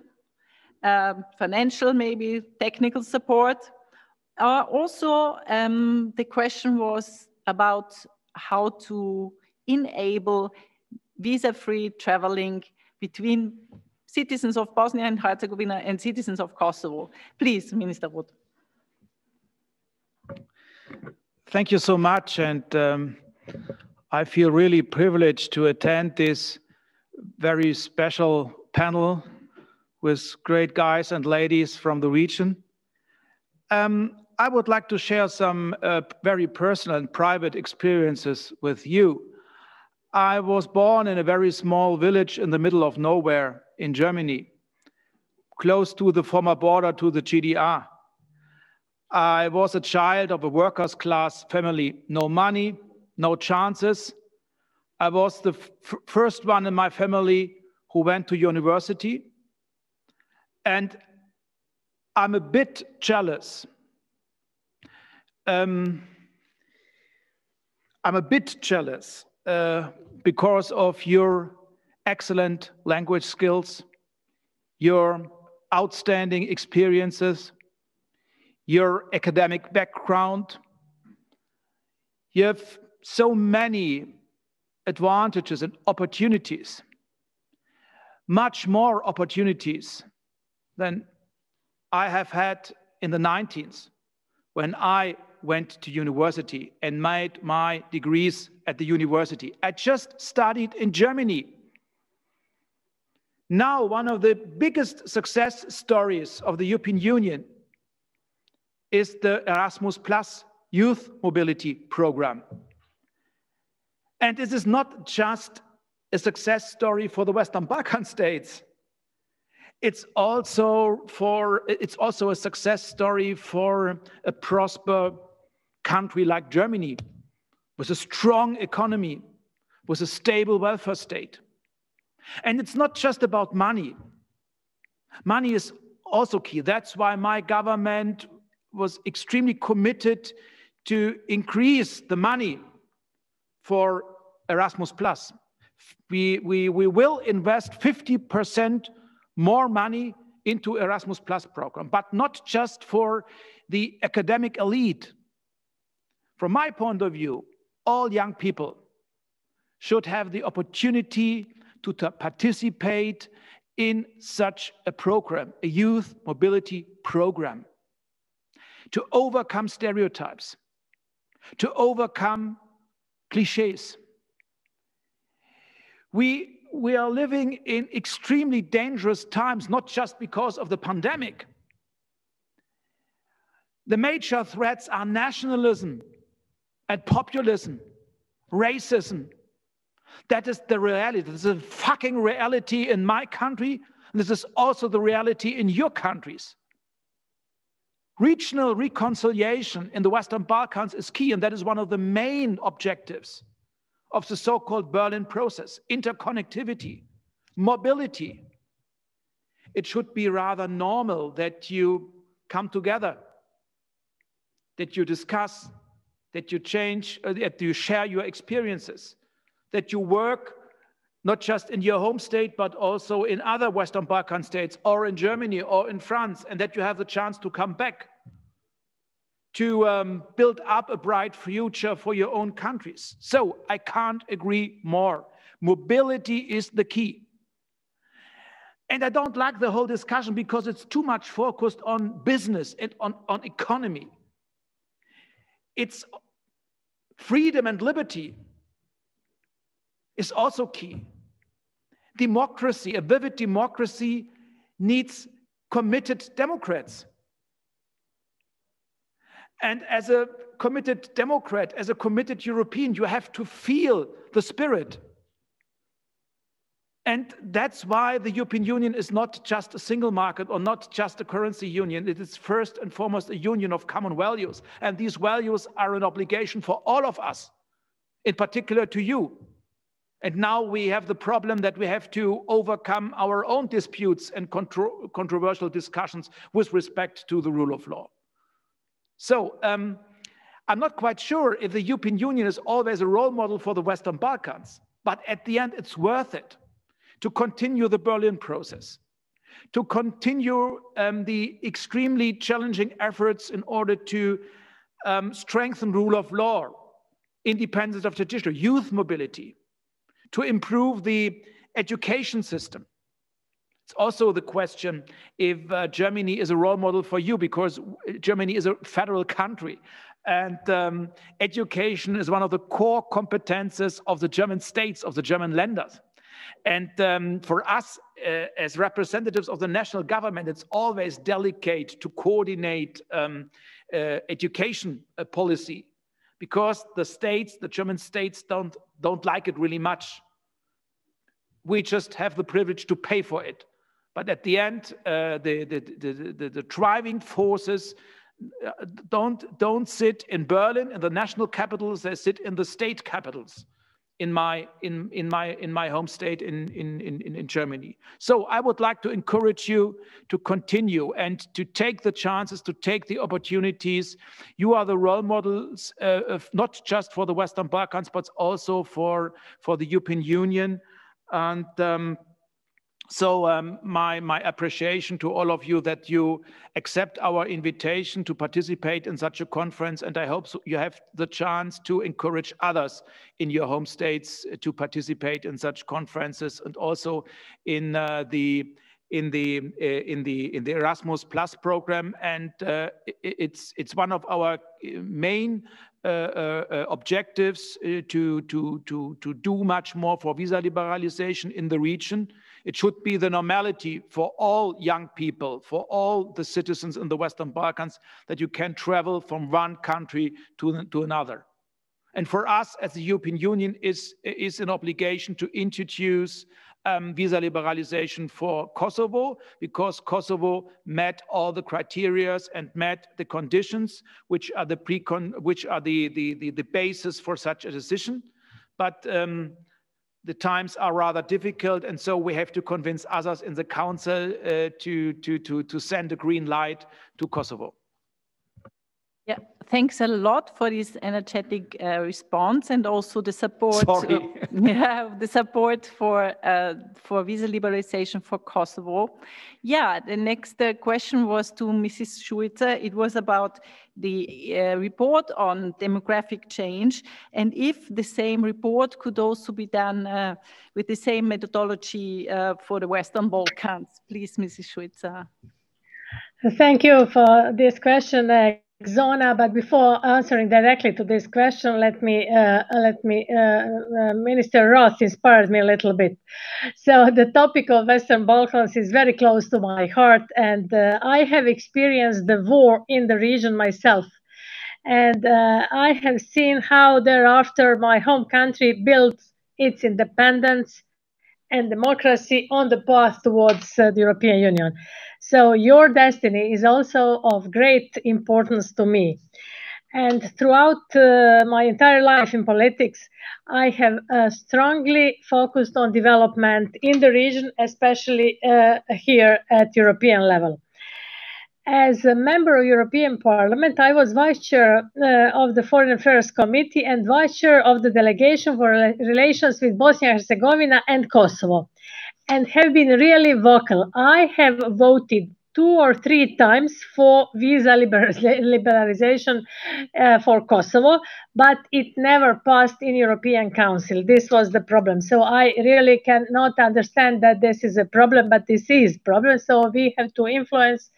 um, financial, maybe technical support. Uh, also, um, the question was about how to enable visa-free traveling between citizens of Bosnia and Herzegovina and citizens of Kosovo. Please, Minister Roth. Thank you so much. And um, I feel really privileged to attend this very special panel with great guys and ladies from the region. Um, I would like to share some uh, very personal and private experiences with you. I was born in a very small village in the middle of nowhere in Germany, close to the former border to the GDR. I was a child of a workers' class family, no money, no chances. I was the first one in my family who went to university. And I'm a bit jealous. Um, I'm a bit jealous uh, because of your excellent language skills, your outstanding experiences, your academic background. You have so many advantages and opportunities, much more opportunities than I have had in the 90s when I went to university and made my degrees at the university. I just studied in Germany. Now, one of the biggest success stories of the European Union is the Erasmus Plus Youth Mobility Program. And this is not just a success story for the Western Balkan states. It's also for it's also a success story for a prosper country like Germany with a strong economy, with a stable welfare state. And it's not just about money. Money is also key. That's why my government was extremely committed to increase the money for Erasmus Plus. We, we, we will invest 50% more money into Erasmus Plus program, but not just for the academic elite. From my point of view, all young people should have the opportunity to participate in such a program, a youth mobility program, to overcome stereotypes, to overcome cliches. We, we are living in extremely dangerous times, not just because of the pandemic. The major threats are nationalism and populism, racism. That is the reality. This is a fucking reality in my country. This is also the reality in your countries. Regional reconciliation in the Western Balkans is key, and that is one of the main objectives of the so called Berlin process interconnectivity, mobility. It should be rather normal that you come together, that you discuss, that you change, uh, that you share your experiences, that you work not just in your home state, but also in other Western Balkan states or in Germany or in France, and that you have the chance to come back to um, build up a bright future for your own countries. So I can't agree more. Mobility is the key. And I don't like the whole discussion because it's too much focused on business and on, on economy. It's freedom and liberty is also key. Democracy, a vivid democracy, needs committed Democrats. And as a committed Democrat, as a committed European, you have to feel the spirit. And that's why the European Union is not just a single market or not just a currency union. It is first and foremost a union of common values. And these values are an obligation for all of us, in particular to you. And now we have the problem that we have to overcome our own disputes and contro controversial discussions with respect to the rule of law. So um, I'm not quite sure if the European Union is always a role model for the Western Balkans, but at the end, it's worth it to continue the Berlin process, to continue um, the extremely challenging efforts in order to um, strengthen rule of law, independence of judiciary, youth mobility, to improve the education system. It's also the question if uh, Germany is a role model for you, because Germany is a federal country. And um, education is one of the core competences of the German states, of the German Länder. And um, for us, uh, as representatives of the national government, it's always delicate to coordinate um, uh, education uh, policy because the states, the German states, don't, don't like it really much. We just have the privilege to pay for it. But at the end, uh, the, the, the, the, the driving forces uh, don't, don't sit in Berlin, in the national capitals, they sit in the state capitals in my in in my in my home state in in in in Germany. So I would like to encourage you to continue and to take the chances, to take the opportunities. You are the role models, uh, of not just for the Western Balkans, but also for for the European Union. And um, so um, my, my appreciation to all of you that you accept our invitation to participate in such a conference. And I hope so you have the chance to encourage others in your home states to participate in such conferences and also in uh, the in the uh, in the in the Erasmus Plus program, and uh, it's it's one of our uh, main uh, uh, objectives to to to to do much more for visa liberalization in the region. It should be the normality for all young people, for all the citizens in the Western Balkans, that you can travel from one country to, to another. And for us as the European Union is, is an obligation to introduce um, visa liberalization for Kosovo because Kosovo met all the criteria and met the conditions which are the precon which are the, the, the, the basis for such a decision. But um, the times are rather difficult, and so we have to convince others in the council uh, to, to, to, to send a green light to Kosovo. Yeah, thanks a lot for this energetic uh, response and also the support. Sorry. Uh, yeah, the support for uh, for visa liberalization for Kosovo. Yeah, the next uh, question was to Mrs. Šuica. It was about the uh, report on demographic change and if the same report could also be done uh, with the same methodology for the Western Balkans. Please, Mrs. Šuica. Thank you for this question. Zona, but before answering directly to this question, let me uh, let me uh, uh, Minister Roth inspired me a little bit. So the topic of Western Balkans is very close to my heart, and uh, I have experienced the war in the region myself, and uh, I have seen how thereafter my home country built its independence and democracy on the path towards uh, the European Union. So your destiny is also of great importance to me. And throughout uh, my entire life in politics, I have uh, strongly focused on development in the region, especially uh, here at European level. As a member of European Parliament, I was vice chair uh, of the Foreign Affairs Committee and vice chair of the delegation for relations with Bosnia and Herzegovina and Kosovo and have been really vocal. I have voted two or three times for visa liberalization uh, for Kosovo, but it never passed in European Council. This was the problem. So I really cannot understand that this is a problem, but this is problem. So we have to influence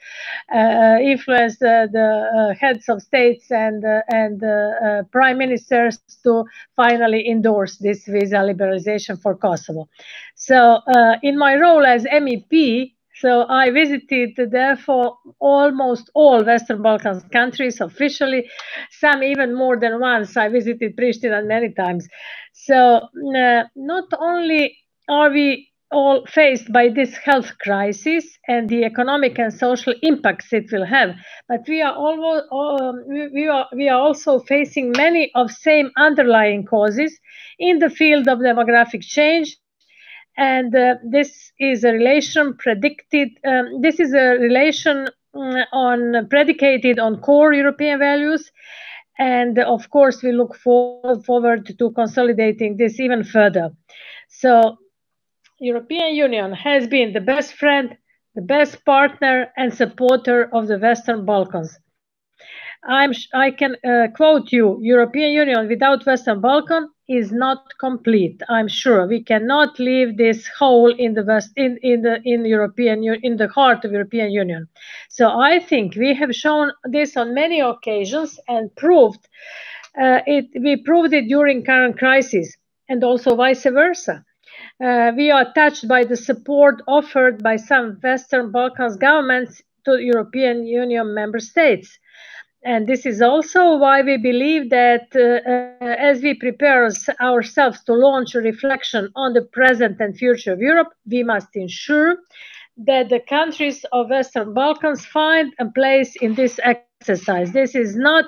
uh, influence uh, the uh, heads of states and uh, and uh, prime ministers to finally endorse this visa liberalization for Kosovo. So in my role as MEP, so I visited, therefore, almost all Western Balkans countries officially, some even more than once. I visited Pristina many times. So uh, not only are we all faced by this health crisis and the economic and social impacts it will have. But we are um, we, are we are also facing many of same underlying causes in the field of demographic change. And uh, this is a relation predicted. Um, this is a relation um, on predicated on core European values, and of course we look for, forward to consolidating this even further. So European Union has been the best friend, the best partner and supporter of the Western Balkans. I'm, I can uh, quote you, European Union without Western Balkan is not complete. I'm sure we cannot leave this hole in the West, in, in the in European in the heart of European Union. So I think we have shown this on many occasions and proved uh, it. We proved it during current crisis and also vice versa uh, we are touched by the support offered by some Western Balkans governments to European Union member states. And this is also why we believe that uh, uh, as we prepare ourselves to launch a reflection on the present and future of Europe, we must ensure that the countries of Western Balkans find a place in this exercise. This is not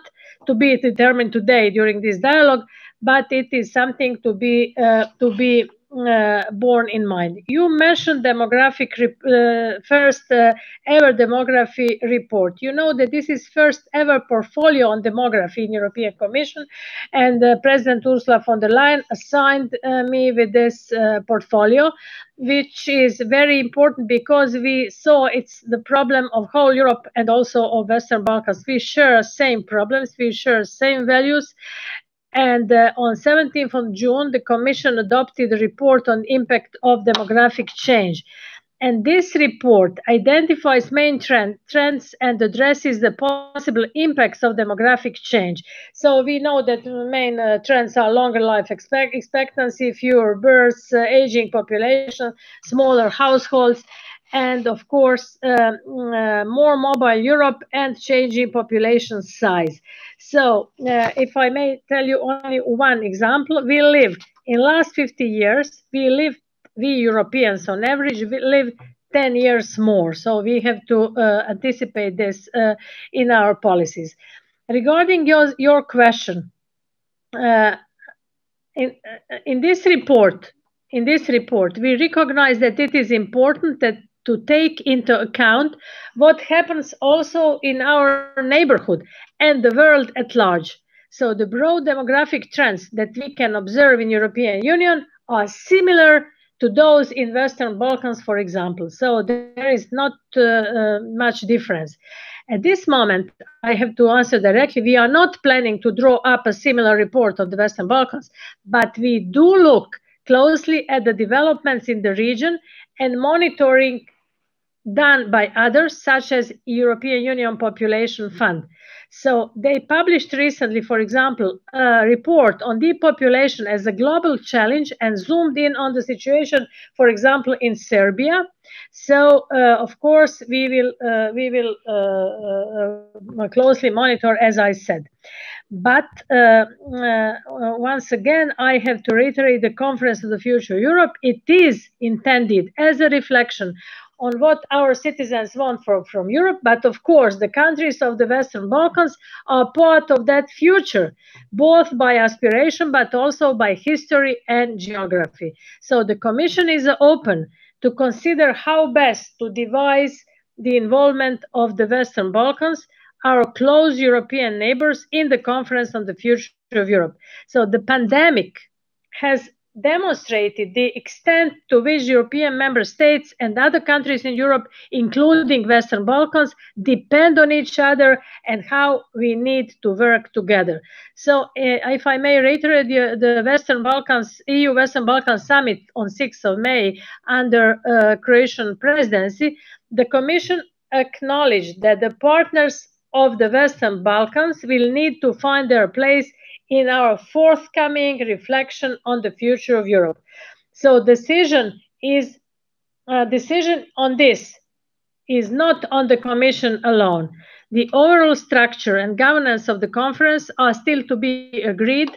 to be determined today during this dialogue, but it is something to be uh, to be uh, borne in mind. You mentioned demographic uh, first uh, ever demography report. You know that this is first ever portfolio on demography in European Commission, and uh, President Ursula von der Leyen assigned uh, me with this uh, portfolio, which is very important because we saw it's the problem of whole Europe and also of Western Balkans. We share same problems, we share same values, and uh, on 17th of June, the Commission adopted a report on impact of demographic change. And this report identifies main trend, trends and addresses the possible impacts of demographic change. So we know that the main uh, trends are longer life expect expectancy, fewer births, uh, aging population, smaller households, and of course, uh, uh, more mobile Europe and changing population size. So, uh, if I may tell you only one example, we live in last 50 years, we live, we Europeans on average, we live 10 years more. So we have to uh, anticipate this uh, in our policies. Regarding your, your question, uh, in, in this report, in this report, we recognize that it is important that to take into account what happens also in our neighborhood and the world at large. So the broad demographic trends that we can observe in European Union are similar to those in Western Balkans, for example. So there is not uh, uh, much difference. At this moment, I have to answer directly. We are not planning to draw up a similar report on the Western Balkans, but we do look closely at the developments in the region and monitoring done by others, such as European Union Population Fund. So they published recently, for example, a report on depopulation as a global challenge and zoomed in on the situation, for example, in Serbia. So, uh, of course, we will uh, we will uh, uh closely monitor, as I said. But uh, uh, once again, I have to reiterate the Conference of the Future Europe. It is intended as a reflection on what our citizens want from, from Europe. But of course, the countries of the Western Balkans are part of that future, both by aspiration, but also by history and geography. So the Commission is open to consider how best to devise the involvement of the Western Balkans, our close European neighbors, in the Conference on the Future of Europe. So the pandemic has demonstrated the extent to which European member states and other countries in Europe, including Western Balkans, depend on each other and how we need to work together. So, uh, if I may reiterate, the, the, Western Balkans, EU Western Balkans Summit on 6th of May under uh, Croatian presidency, the Commission acknowledged that the partners of the Western Balkans will need to find their place in our forthcoming reflection on the future of Europe. So decision is uh, decision on this is not on the Commission alone. The overall structure and governance of the conference are still to be agreed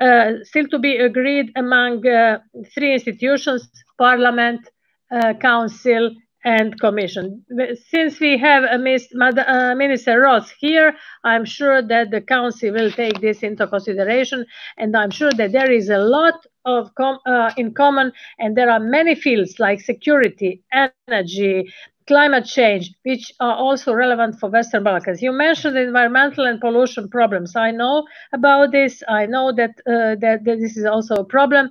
uh, still to be agreed among uh, three institutions, Parliament, uh, Council, and Commission. Since we have a uh, Minister Roth here, I'm sure that the Council will take this into consideration, and I'm sure that there is a lot of com uh, in common, and there are many fields like security, energy, climate change, which are also relevant for Western Balkans. You mentioned environmental and pollution problems. I know about this. I know that, uh, that, that this is also a problem.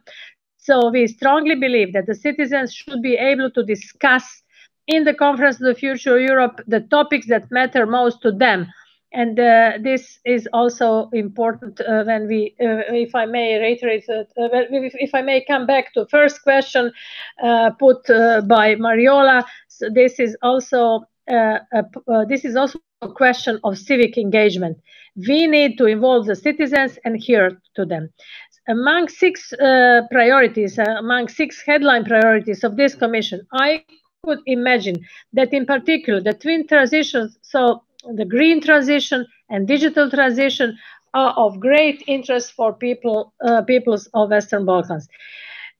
So we strongly believe that the citizens should be able to discuss in the Conference of the Future Europe the topics that matter most to them. And uh, this is also important uh, when we, uh, if I may reiterate, uh, if, if, I may come back to first question uh, put uh, by Marjola, so this is also a, this is also a question of civic engagement. We need to involve the citizens and hear to them. Among six priorities, among six headline priorities of this commission, I could imagine that in particular the twin transitions, so the green transition and digital transition are of great interest for people, uh, peoples of Western Balkans.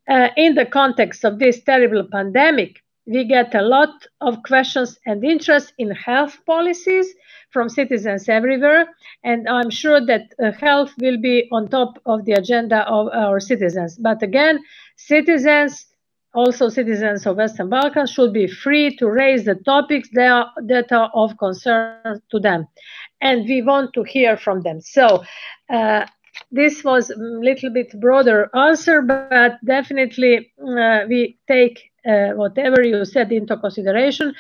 Uh, in the context of this terrible pandemic, we get a lot of questions and interest in health policies from citizens everywhere. And I'm sure that uh, health will be on top of the agenda of our citizens. But again, citizens also citizens of Western Balkans should be free to raise the topics that are, that are of concern to them. And we want to hear from them. So uh, this was a little bit broader answer, but definitely uh, we take uh, whatever you said into consideration.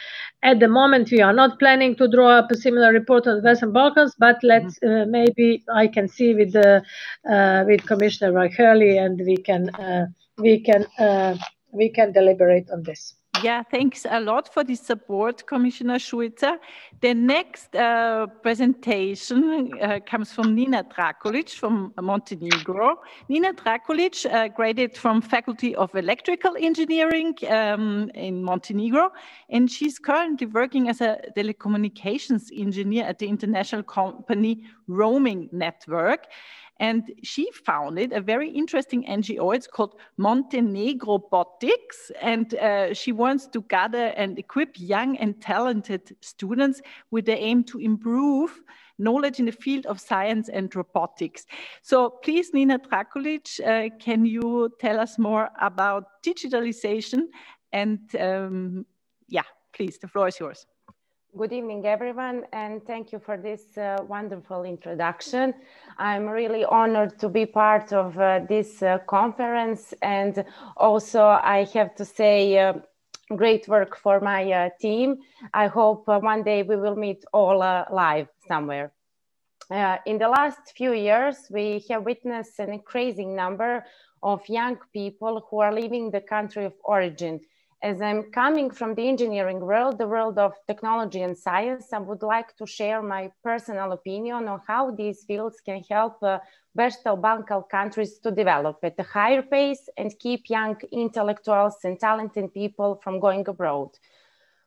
At the moment, we are not planning to draw up a similar report on the Western Balkans, but let's mm-hmm. uh, maybe I can see with the uh, with Commissioner Várhelyi, and we can uh, we can uh, we can deliberate on this. Yeah, thanks a lot for the support, Commissioner Šuica. The next uh, presentation uh, comes from Nina Drakulić from Montenegro. Nina Drakulić uh, graduated from Faculty of Electrical Engineering um, in Montenegro, and she's currently working as a telecommunications engineer at the international company Roaming Network. And she founded a very interesting NGO. It's called Montenegro Botics. And uh, she wants to gather and equip young and talented students with the aim to improve knowledge in the field of science and robotics. So please, Nina Drakulić, uh, can you tell us more about digitalization? And um, yeah, please, the floor is yours. Good evening, everyone, and thank you for this uh, wonderful introduction. I'm really honored to be part of uh, this uh, conference, and also I have to say, uh, great work for my uh, team. I hope uh, one day we will meet all live somewhere. in the last few years, we have witnessed an increasing number of young people who are leaving the country of origin as I'm coming from the engineering world, the world of technology and science, I would like to share my personal opinion on how these fields can help uh, Western Balkan countries to develop at a higher pace and keep young intellectuals and talented people from going abroad.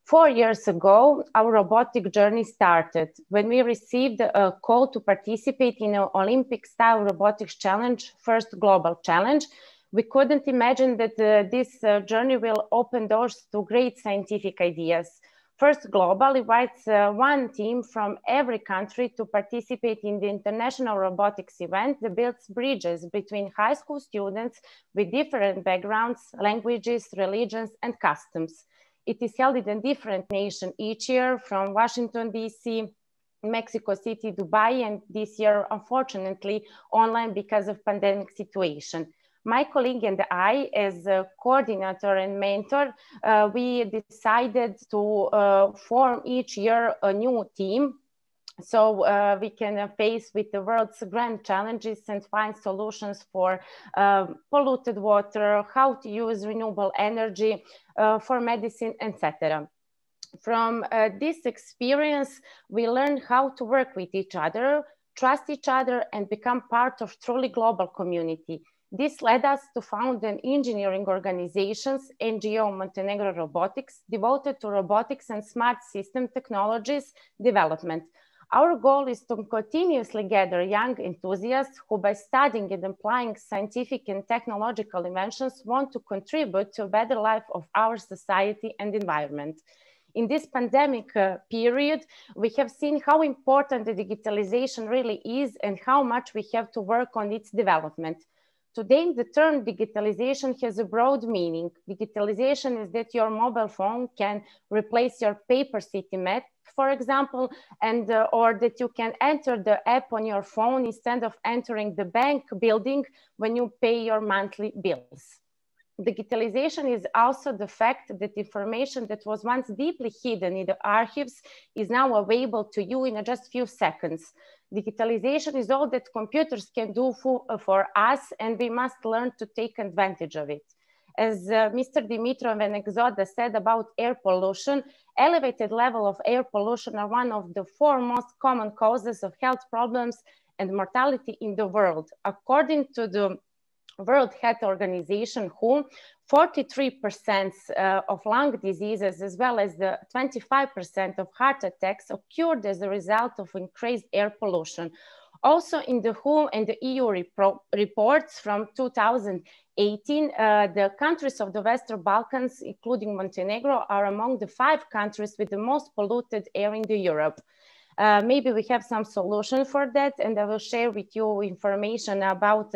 Four years ago, our robotic journey started when we received a call to participate in an Olympic style robotics challenge, first global challenge, we couldn't imagine that uh, this uh, journey will open doors to great scientific ideas. First Global invites uh, one team from every country to participate in the International Robotics event that builds bridges between high school students with different backgrounds, languages, religions, and customs. It is held in a different nation each year from Washington, DC, Mexico City, Dubai, and this year, unfortunately, online because of pandemic situation my colleague and I, as a coordinator and mentor, uh, we decided to uh, form each year a new team so uh, we can uh, face with the world's grand challenges and find solutions for uh, polluted water, how to use renewable energy uh, for medicine, etc. From uh, this experience, we learn how to work with each other, trust each other, and become part of truly global community. This led us to found an engineering organizations, NGO Montenegro Robotics, devoted to robotics and smart system technologies development. Our goal is to continuously gather young enthusiasts who, by studying and applying scientific and technological inventions, want to contribute to a better life of our society and environment. In this pandemic uh, period, we have seen how important the digitalization really is and how much we have to work on its development. Today, the term digitalization has a broad meaning. Digitalization is that your mobile phone can replace your paper city map for example, and uh, or that you can enter the app on your phone instead of entering the bank building when you pay your monthly bills. Digitalization is also the fact that information that was once deeply hidden in the archives is now available to you in just a few seconds. Digitalization is all that computers can do for, uh, for us, and we must learn to take advantage of it. As uh, Mr. Dimitrov and Egzona said about air pollution, elevated level of air pollution are one of the four most common causes of health problems and mortality in the world. According to the World Health Organization, WHO, 43% uh, of lung diseases, as well as the 25% of heart attacks occurred as a result of increased air pollution. Also in the WHO and the EU repro reports from 2018, uh, the countries of the Western Balkans, including Montenegro, are among the five countries with the most polluted air in the Europe. Uh, maybe we have some solution for that, and I will share with you information about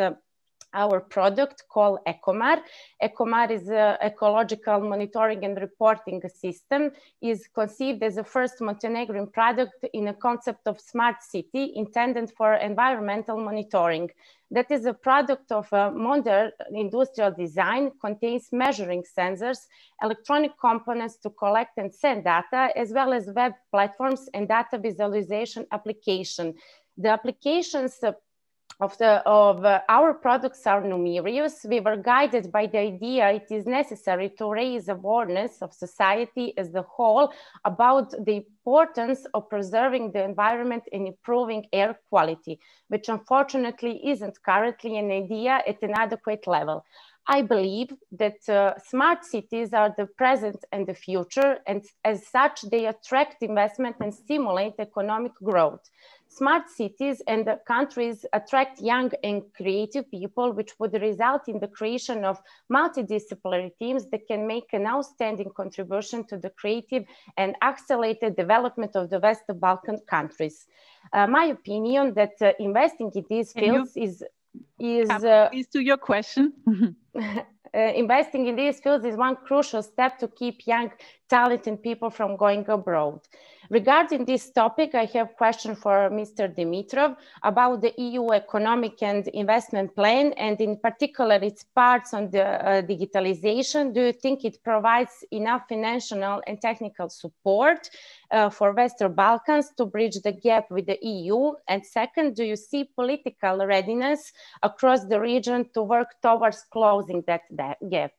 our product called ECOMAR. ECOMAR is an ecological monitoring and reporting system, is conceived as the first Montenegrin product in a concept of smart city intended for environmental monitoring. That is a product of modern industrial design, contains measuring sensors, electronic components to collect and send data, as well as web platforms and data visualization application. The applications of, the, of uh, our products are numerous. We were guided by the idea it is necessary to raise awareness of society as a whole about the importance of preserving the environment and improving air quality, which unfortunately isn't currently an idea at an adequate level. I believe that uh, smart cities are the present and the future, and as such, they attract investment and stimulate economic growth. Smart cities and the countries attract young and creative people, which would result in the creation of multidisciplinary teams that can make an outstanding contribution to the creative and accelerated development of the West Balkan countries. Uh, my opinion that uh, investing in these fields is is uh, to your question. uh, investing in these fields is one crucial step to keep young, talented people from going abroad. Regarding this topic, I have a question for Mr. Dimitrov about the EU economic and investment plan, and in particular its parts on the uh, digitalization. Do you think it provides enough financial and technical support uh, for Western Balkans to bridge the gap with the EU? And second, do you see political readiness across the region to work towards closing that, that gap?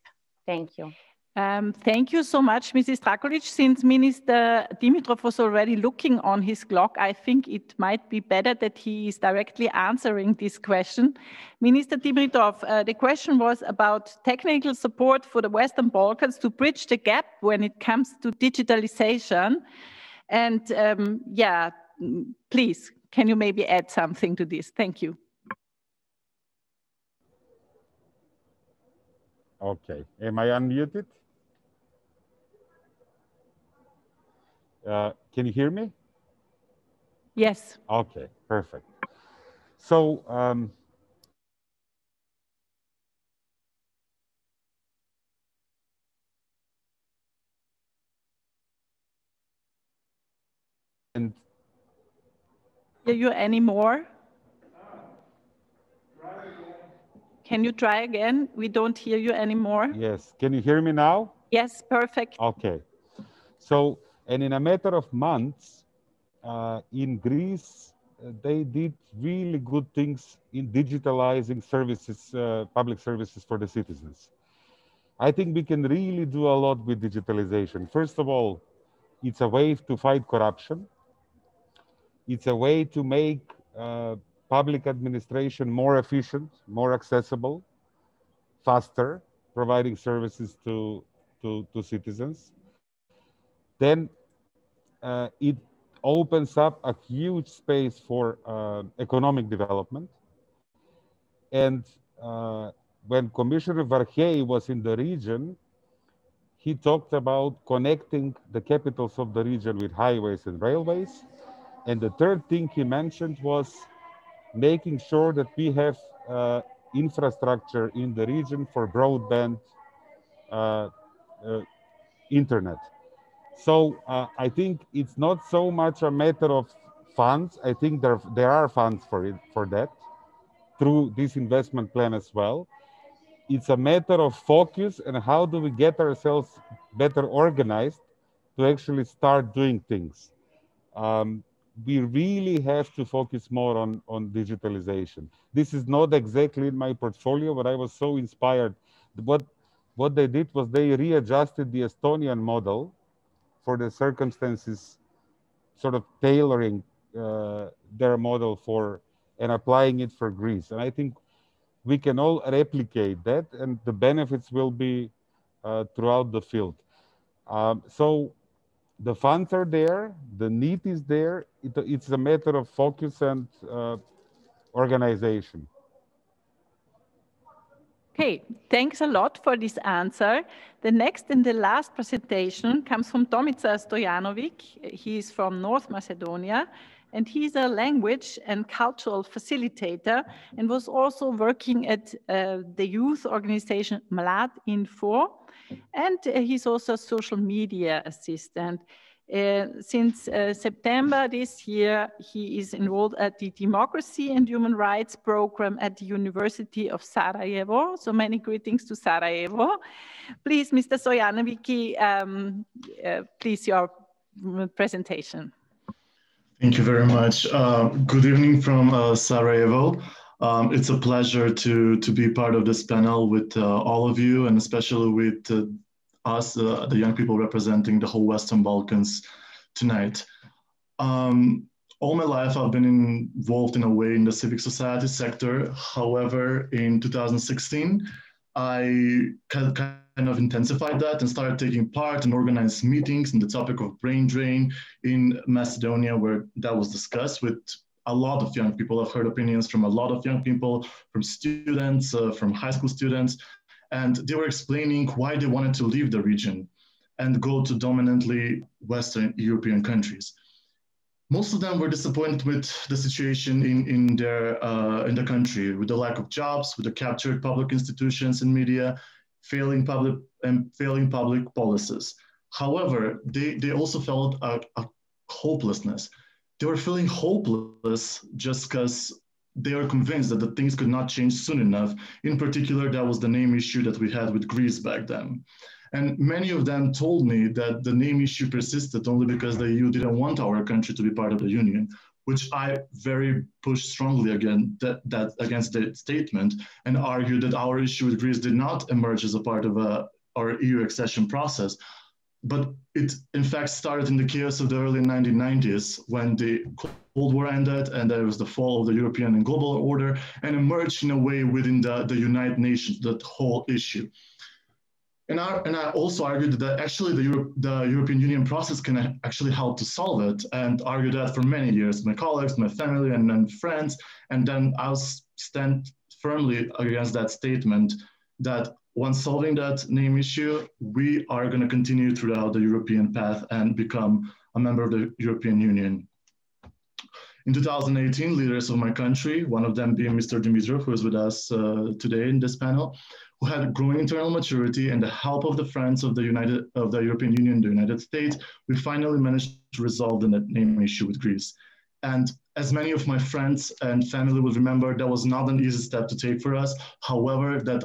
Thank you. Um, thank you so much, Mrs. Drakulić. Since Minister Dimitrov was already looking on his clock, I think it might be better that he is directly answering this question. Minister Dimitrov, uh, the question was about technical support for the Western Balkans to bridge the gap when it comes to digitalization. And um, yeah, please, can you maybe add something to this? Thank you. Okay, am I unmuted? Uh, can you hear me? Yes. Okay, perfect. So, um, and hear you anymore? Can you try again? We don't hear you anymore. Yes. Can you hear me now? Yes, perfect. Okay. So and in a matter of months, uh, in Greece, uh, they did really good things in digitalizing services, uh, public services for the citizens. I think we can really do a lot with digitalization. First of all, it's a way to fight corruption. It's a way to make uh, public administration more efficient, more accessible, faster, providing services to, to, to citizens. Then uh, it opens up a huge space for uh, economic development. And uh, when Commissioner Várhelyi was in the region, he talked about connecting the capitals of the region with highways and railways. And the third thing he mentioned was making sure that we have uh, infrastructure in the region for broadband uh, uh, internet. So uh, I think it's not so much a matter of funds. I think there, there are funds for it for that through this investment plan as well. It's a matter of focus and how do we get ourselves better organized to actually start doing things. Um, we really have to focus more on, on digitalization. This is not exactly in my portfolio, but I was so inspired. What, what they did was they readjusted the Estonian model for the circumstances, sort of tailoring uh, their model for and applying it for Greece. And I think we can all replicate that and the benefits will be uh, throughout the field. Um, so the funds are there, the need is there. It, it's a matter of focus and uh, organization. Okay, thanks a lot for this answer. The next and the last presentation comes from Tomica Stojanovikj. He is from North Macedonia and he's a language and cultural facilitator and was also working at uh, the youth organization Mlad Info and uh, he's also a social media assistant. Uh, since uh, September this year, he is enrolled at the Democracy and Human Rights program at the University of Sarajevo. So many greetings to Sarajevo. Please, Mr. Stojanovikj, um, uh, please your presentation. Thank you very much. Uh, good evening from uh, Sarajevo. Um, it's a pleasure to, to be part of this panel with all of you and especially with us, uh, the young people representing the whole Western Balkans tonight. Um, all my life, I've been involved in a way in the civic society sector. However, in 2016, I kind of intensified that and started taking part and organized meetings in the topic of brain drain in Macedonia, where that was discussed with a lot of young people. I've heard opinions from a lot of young people, from students, uh, from high school students, and they were explaining why they wanted to leave the region and go to dominantly Western European countries. Most of them were disappointed with the situation in, in, their, uh, in the country, with the lack of jobs, with the captured public institutions and media, failing public and failing public policies. However, they, they also felt a, a hopelessness they were feeling hopeless just because they are convinced that the things could not change soon enough. In particular, that was the name issue that we had with Greece back then. And many of them told me that the name issue persisted only because the EU didn't want our country to be part of the union, which I very pushed strongly again that, that against the statement and argued that our issue with Greece did not emerge as a part of a, our EU accession process, but it in fact started in the chaos of the early 1990s when the Cold War ended and there was the fall of the European and global order and emerged in a way within the, the United Nations, that whole issue. And I, and I also argued that actually the, Europe, the European Union process can actually help to solve it and argued that for many years, my colleagues, my family and, and friends, and then I'll stand firmly against that statement that once solving that name issue, we are going to continue throughout the European path and become a member of the European Union. In 2018, leaders of my country, one of them being Mr. Dimitrov, who is with us uh, today in this panel, who had growing internal maturity and the help of the friends of the United of the European Union, the United States, we finally managed to resolve the name issue with Greece. And as many of my friends and family will remember, that was not an easy step to take for us. However, that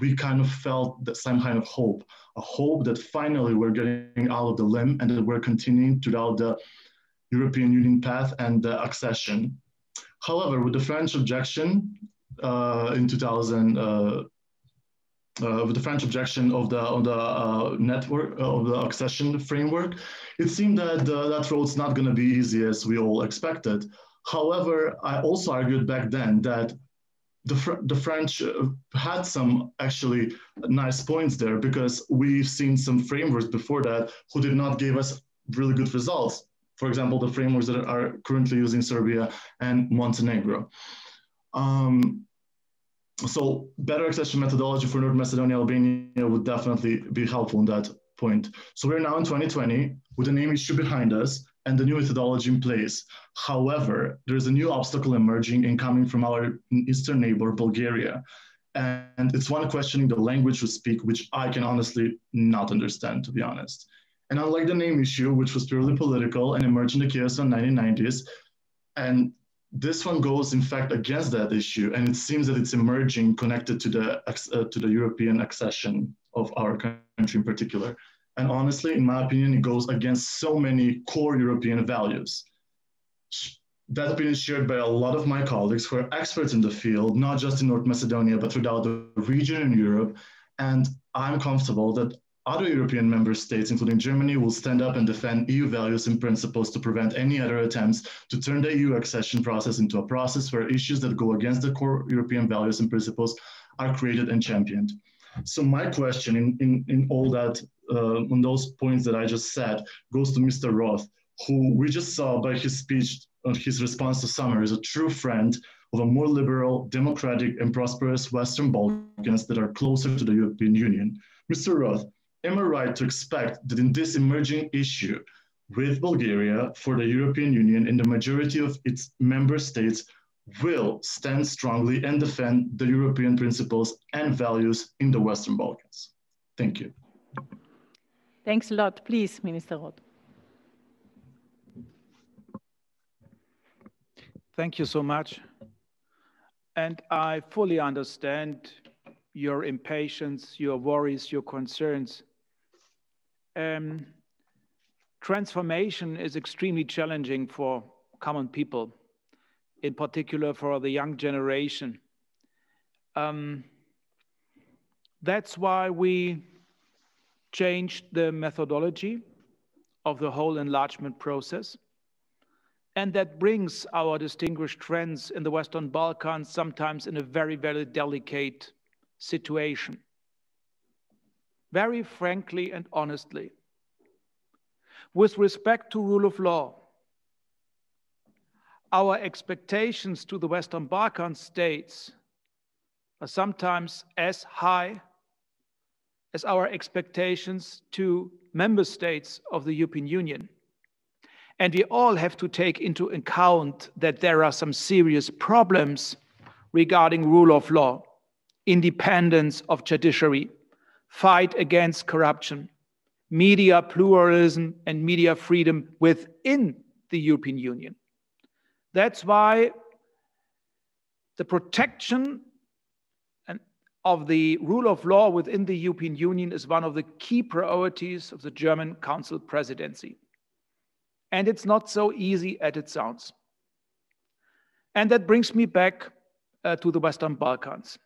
we kind of felt the same kind of hope, a hope that finally we're getting out of the limb and that we're continuing throughout the European Union path and the accession. However, with the French objection uh, in 2000, uh, uh, with the French objection of the of the uh, network uh, of the accession framework, it seemed that that road's not going to be easy as we all expected. However, I also argued back then that the, Fr the French uh, had some actually nice points there because we've seen some frameworks before that who did not give us really good results. for example, the frameworks that are currently using Serbia and Montenegro. Um, so better accession methodology for North Macedonia, Albania would definitely be helpful in that point. So we're now in 2020 with the name issue behind us and the new methodology in place. However, there's a new obstacle emerging and coming from our eastern neighbor, Bulgaria. And it's one questioning the language we speak, which I can honestly not understand, to be honest. And unlike the name issue, which was purely political and emerged in the chaos of the 1990s, and this one goes, in fact, against that issue, and it seems that it's emerging connected to the uh, to the European accession of our country in particular. And honestly, in my opinion, it goes against so many core European values. That opinion been shared by a lot of my colleagues who are experts in the field, not just in North Macedonia, but throughout the region in Europe. And I'm comfortable that other European member states, including Germany, will stand up and defend EU values and principles to prevent any other attempts to turn the EU accession process into a process where issues that go against the core European values and principles are created and championed. So my question in, in, in all that, uh, on those points that I just said, goes to Mr. Roth, who we just saw by his speech on his response to summer is a true friend of a more liberal, democratic, and prosperous Western Balkans that are closer to the European Union. Mr. Roth, am I right to expect that in this emerging issue with Bulgaria for the European Union and the majority of its member states will stand strongly and defend the European principles and values in the Western Balkans? Thank you. Thanks a lot. Please, Minister Roth. Thank you so much. And I fully understand your impatience, your worries, your concerns um, transformation is extremely challenging for common people, in particular for the young generation. Um, that's why we changed the methodology of the whole enlargement process. And that brings our distinguished friends in the Western Balkans sometimes in a very, very delicate situation very frankly and honestly. With respect to rule of law, our expectations to the Western Balkan states are sometimes as high as our expectations to member states of the European Union. And we all have to take into account that there are some serious problems regarding rule of law, independence of judiciary, fight against corruption, media pluralism, and media freedom within the European Union. That's why the protection of the rule of law within the European Union is one of the key priorities of the German Council presidency. And it's not so easy as it sounds. And that brings me back uh, to the Western Balkans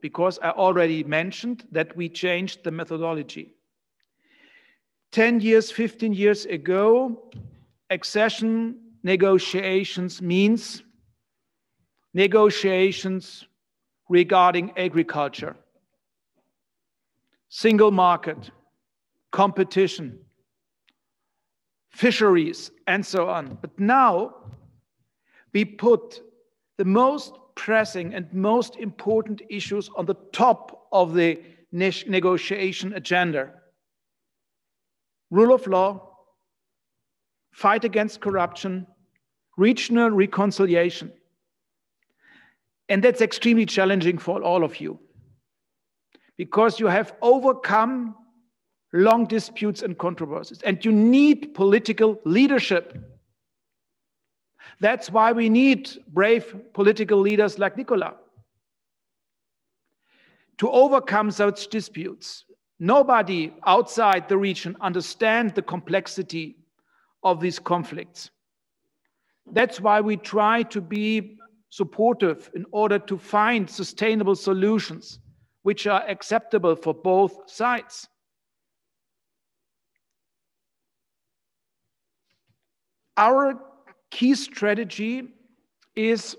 because I already mentioned that we changed the methodology. 10 years, 15 years ago, accession negotiations means negotiations regarding agriculture, single market, competition, fisheries, and so on. But now we put the most pressing and most important issues on the top of the ne negotiation agenda. Rule of law, fight against corruption, regional reconciliation. And that's extremely challenging for all of you because you have overcome long disputes and controversies and you need political leadership that's why we need brave political leaders like Nikola to overcome such disputes. Nobody outside the region understands the complexity of these conflicts. That's why we try to be supportive in order to find sustainable solutions which are acceptable for both sides. Our key strategy is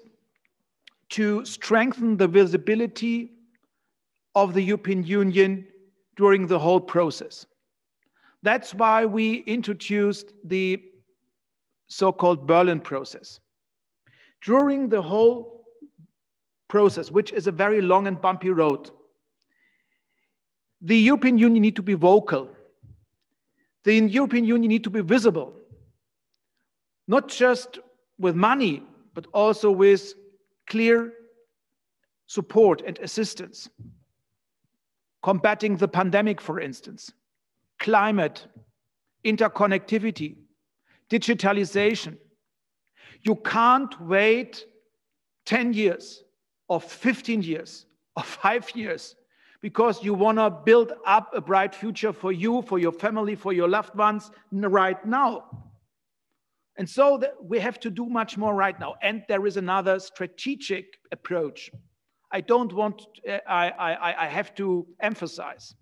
to strengthen the visibility of the European Union during the whole process. That's why we introduced the so-called Berlin process. During the whole process, which is a very long and bumpy road, the European Union need to be vocal. The European Union need to be visible, not just with money, but also with clear support and assistance. Combating the pandemic, for instance, climate, interconnectivity, digitalization. You can't wait 10 years or 15 years or five years because you want to build up a bright future for you, for your family, for your loved ones right now. And so we have to do much more right now. And there is another strategic approach. I don't want, uh, I, I, I have to emphasize.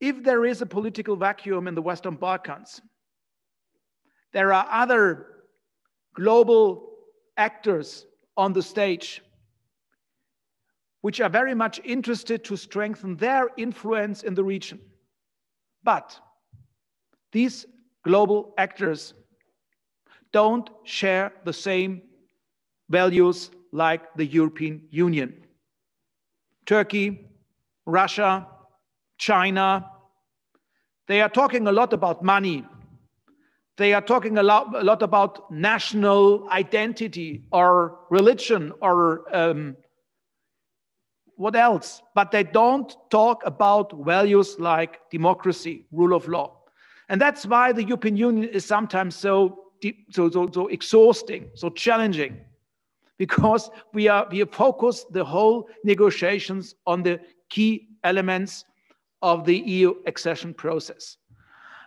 If there is a political vacuum in the Western Balkans, there are other global actors on the stage which are very much interested to strengthen their influence in the region. But these global actors don't share the same values like the European Union. Turkey, Russia, China, they are talking a lot about money. They are talking a lot, a lot about national identity or religion or um, what else? But they don't talk about values like democracy, rule of law. And that's why the European Union is sometimes so, deep, so, so, so exhausting, so challenging, because we are we focus the whole negotiations on the key elements of the EU accession process.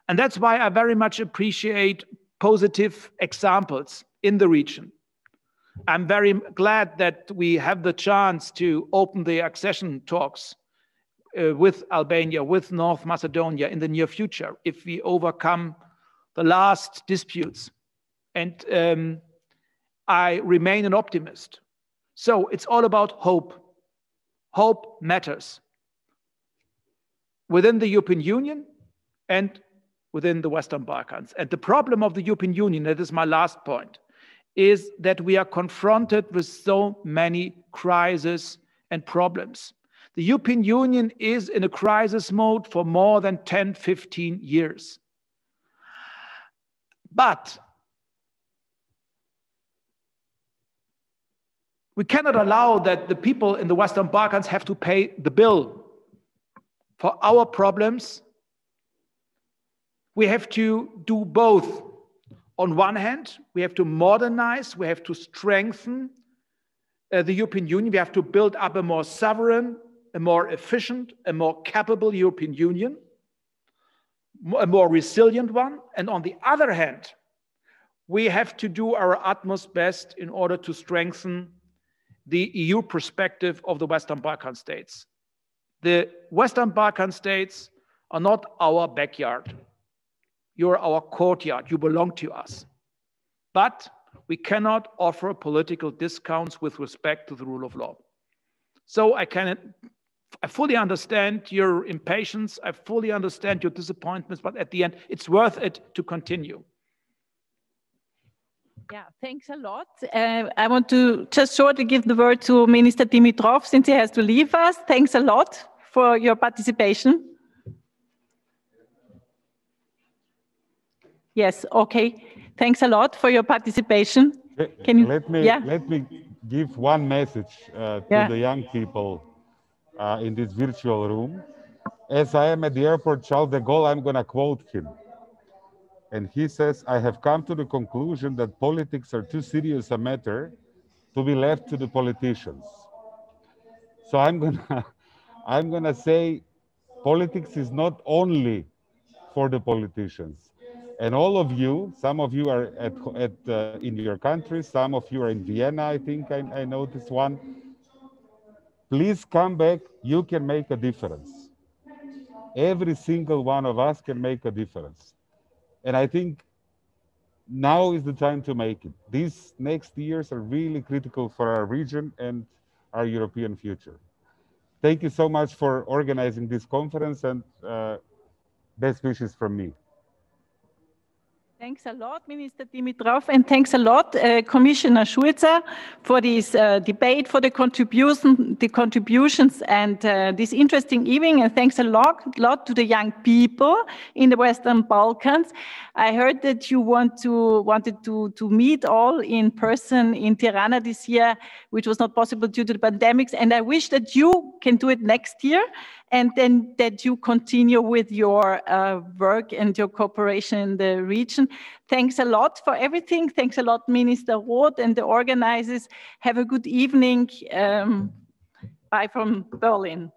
And that's why I very much appreciate positive examples in the region. I'm very glad that we have the chance to open the accession talks uh, with Albania, with North Macedonia in the near future, if we overcome the last disputes. And um, I remain an optimist. So it's all about hope. Hope matters within the European Union and within the Western Balkans. And the problem of the European Union, that is my last point, is that we are confronted with so many crises and problems. The European Union is in a crisis mode for more than 10, 15 years. But we cannot allow that the people in the Western Balkans have to pay the bill for our problems. We have to do both on one hand, we have to modernize, we have to strengthen uh, the European Union, we have to build up a more sovereign, a more efficient, a more capable European Union, a more resilient one. And on the other hand, we have to do our utmost best in order to strengthen the EU perspective of the Western Balkan states. The Western Balkan states are not our backyard. You're our courtyard. You belong to us. But we cannot offer political discounts with respect to the rule of law. So I can I fully understand your impatience. I fully understand your disappointments, but at the end, it's worth it to continue. Yeah, thanks a lot. Uh, I want to just shortly give the word to Minister Dimitrov since he has to leave us. Thanks a lot for your participation. Yes, okay. Thanks a lot for your participation. Can you let me yeah. let me give one message uh, to yeah. the young people uh, in this virtual room. As I am at the airport Charles de Gaulle, I'm going to quote him. And he says, I have come to the conclusion that politics are too serious a matter to be left to the politicians. So I'm going to I'm going to say politics is not only for the politicians and all of you, some of you are at, at uh, in your country, some of you are in Vienna, I think I, I noticed one. Please come back, you can make a difference. Every single one of us can make a difference. And I think now is the time to make it. These next years are really critical for our region and our European future. Thank you so much for organizing this conference and uh, best wishes from me. Thanks a lot, Minister Dimitrov, and thanks a lot, uh, Commissioner Šuica, for this uh, debate, for the contribution, the contributions, and uh, this interesting evening. And thanks a lot, lot to the young people in the Western Balkans. I heard that you want to wanted to to meet all in person in Tirana this year, which was not possible due to the pandemics. And I wish that you can do it next year and then that you continue with your uh, work and your cooperation in the region. Thanks a lot for everything. Thanks a lot, Minister Roth and the organizers. Have a good evening. Um, bye from Berlin.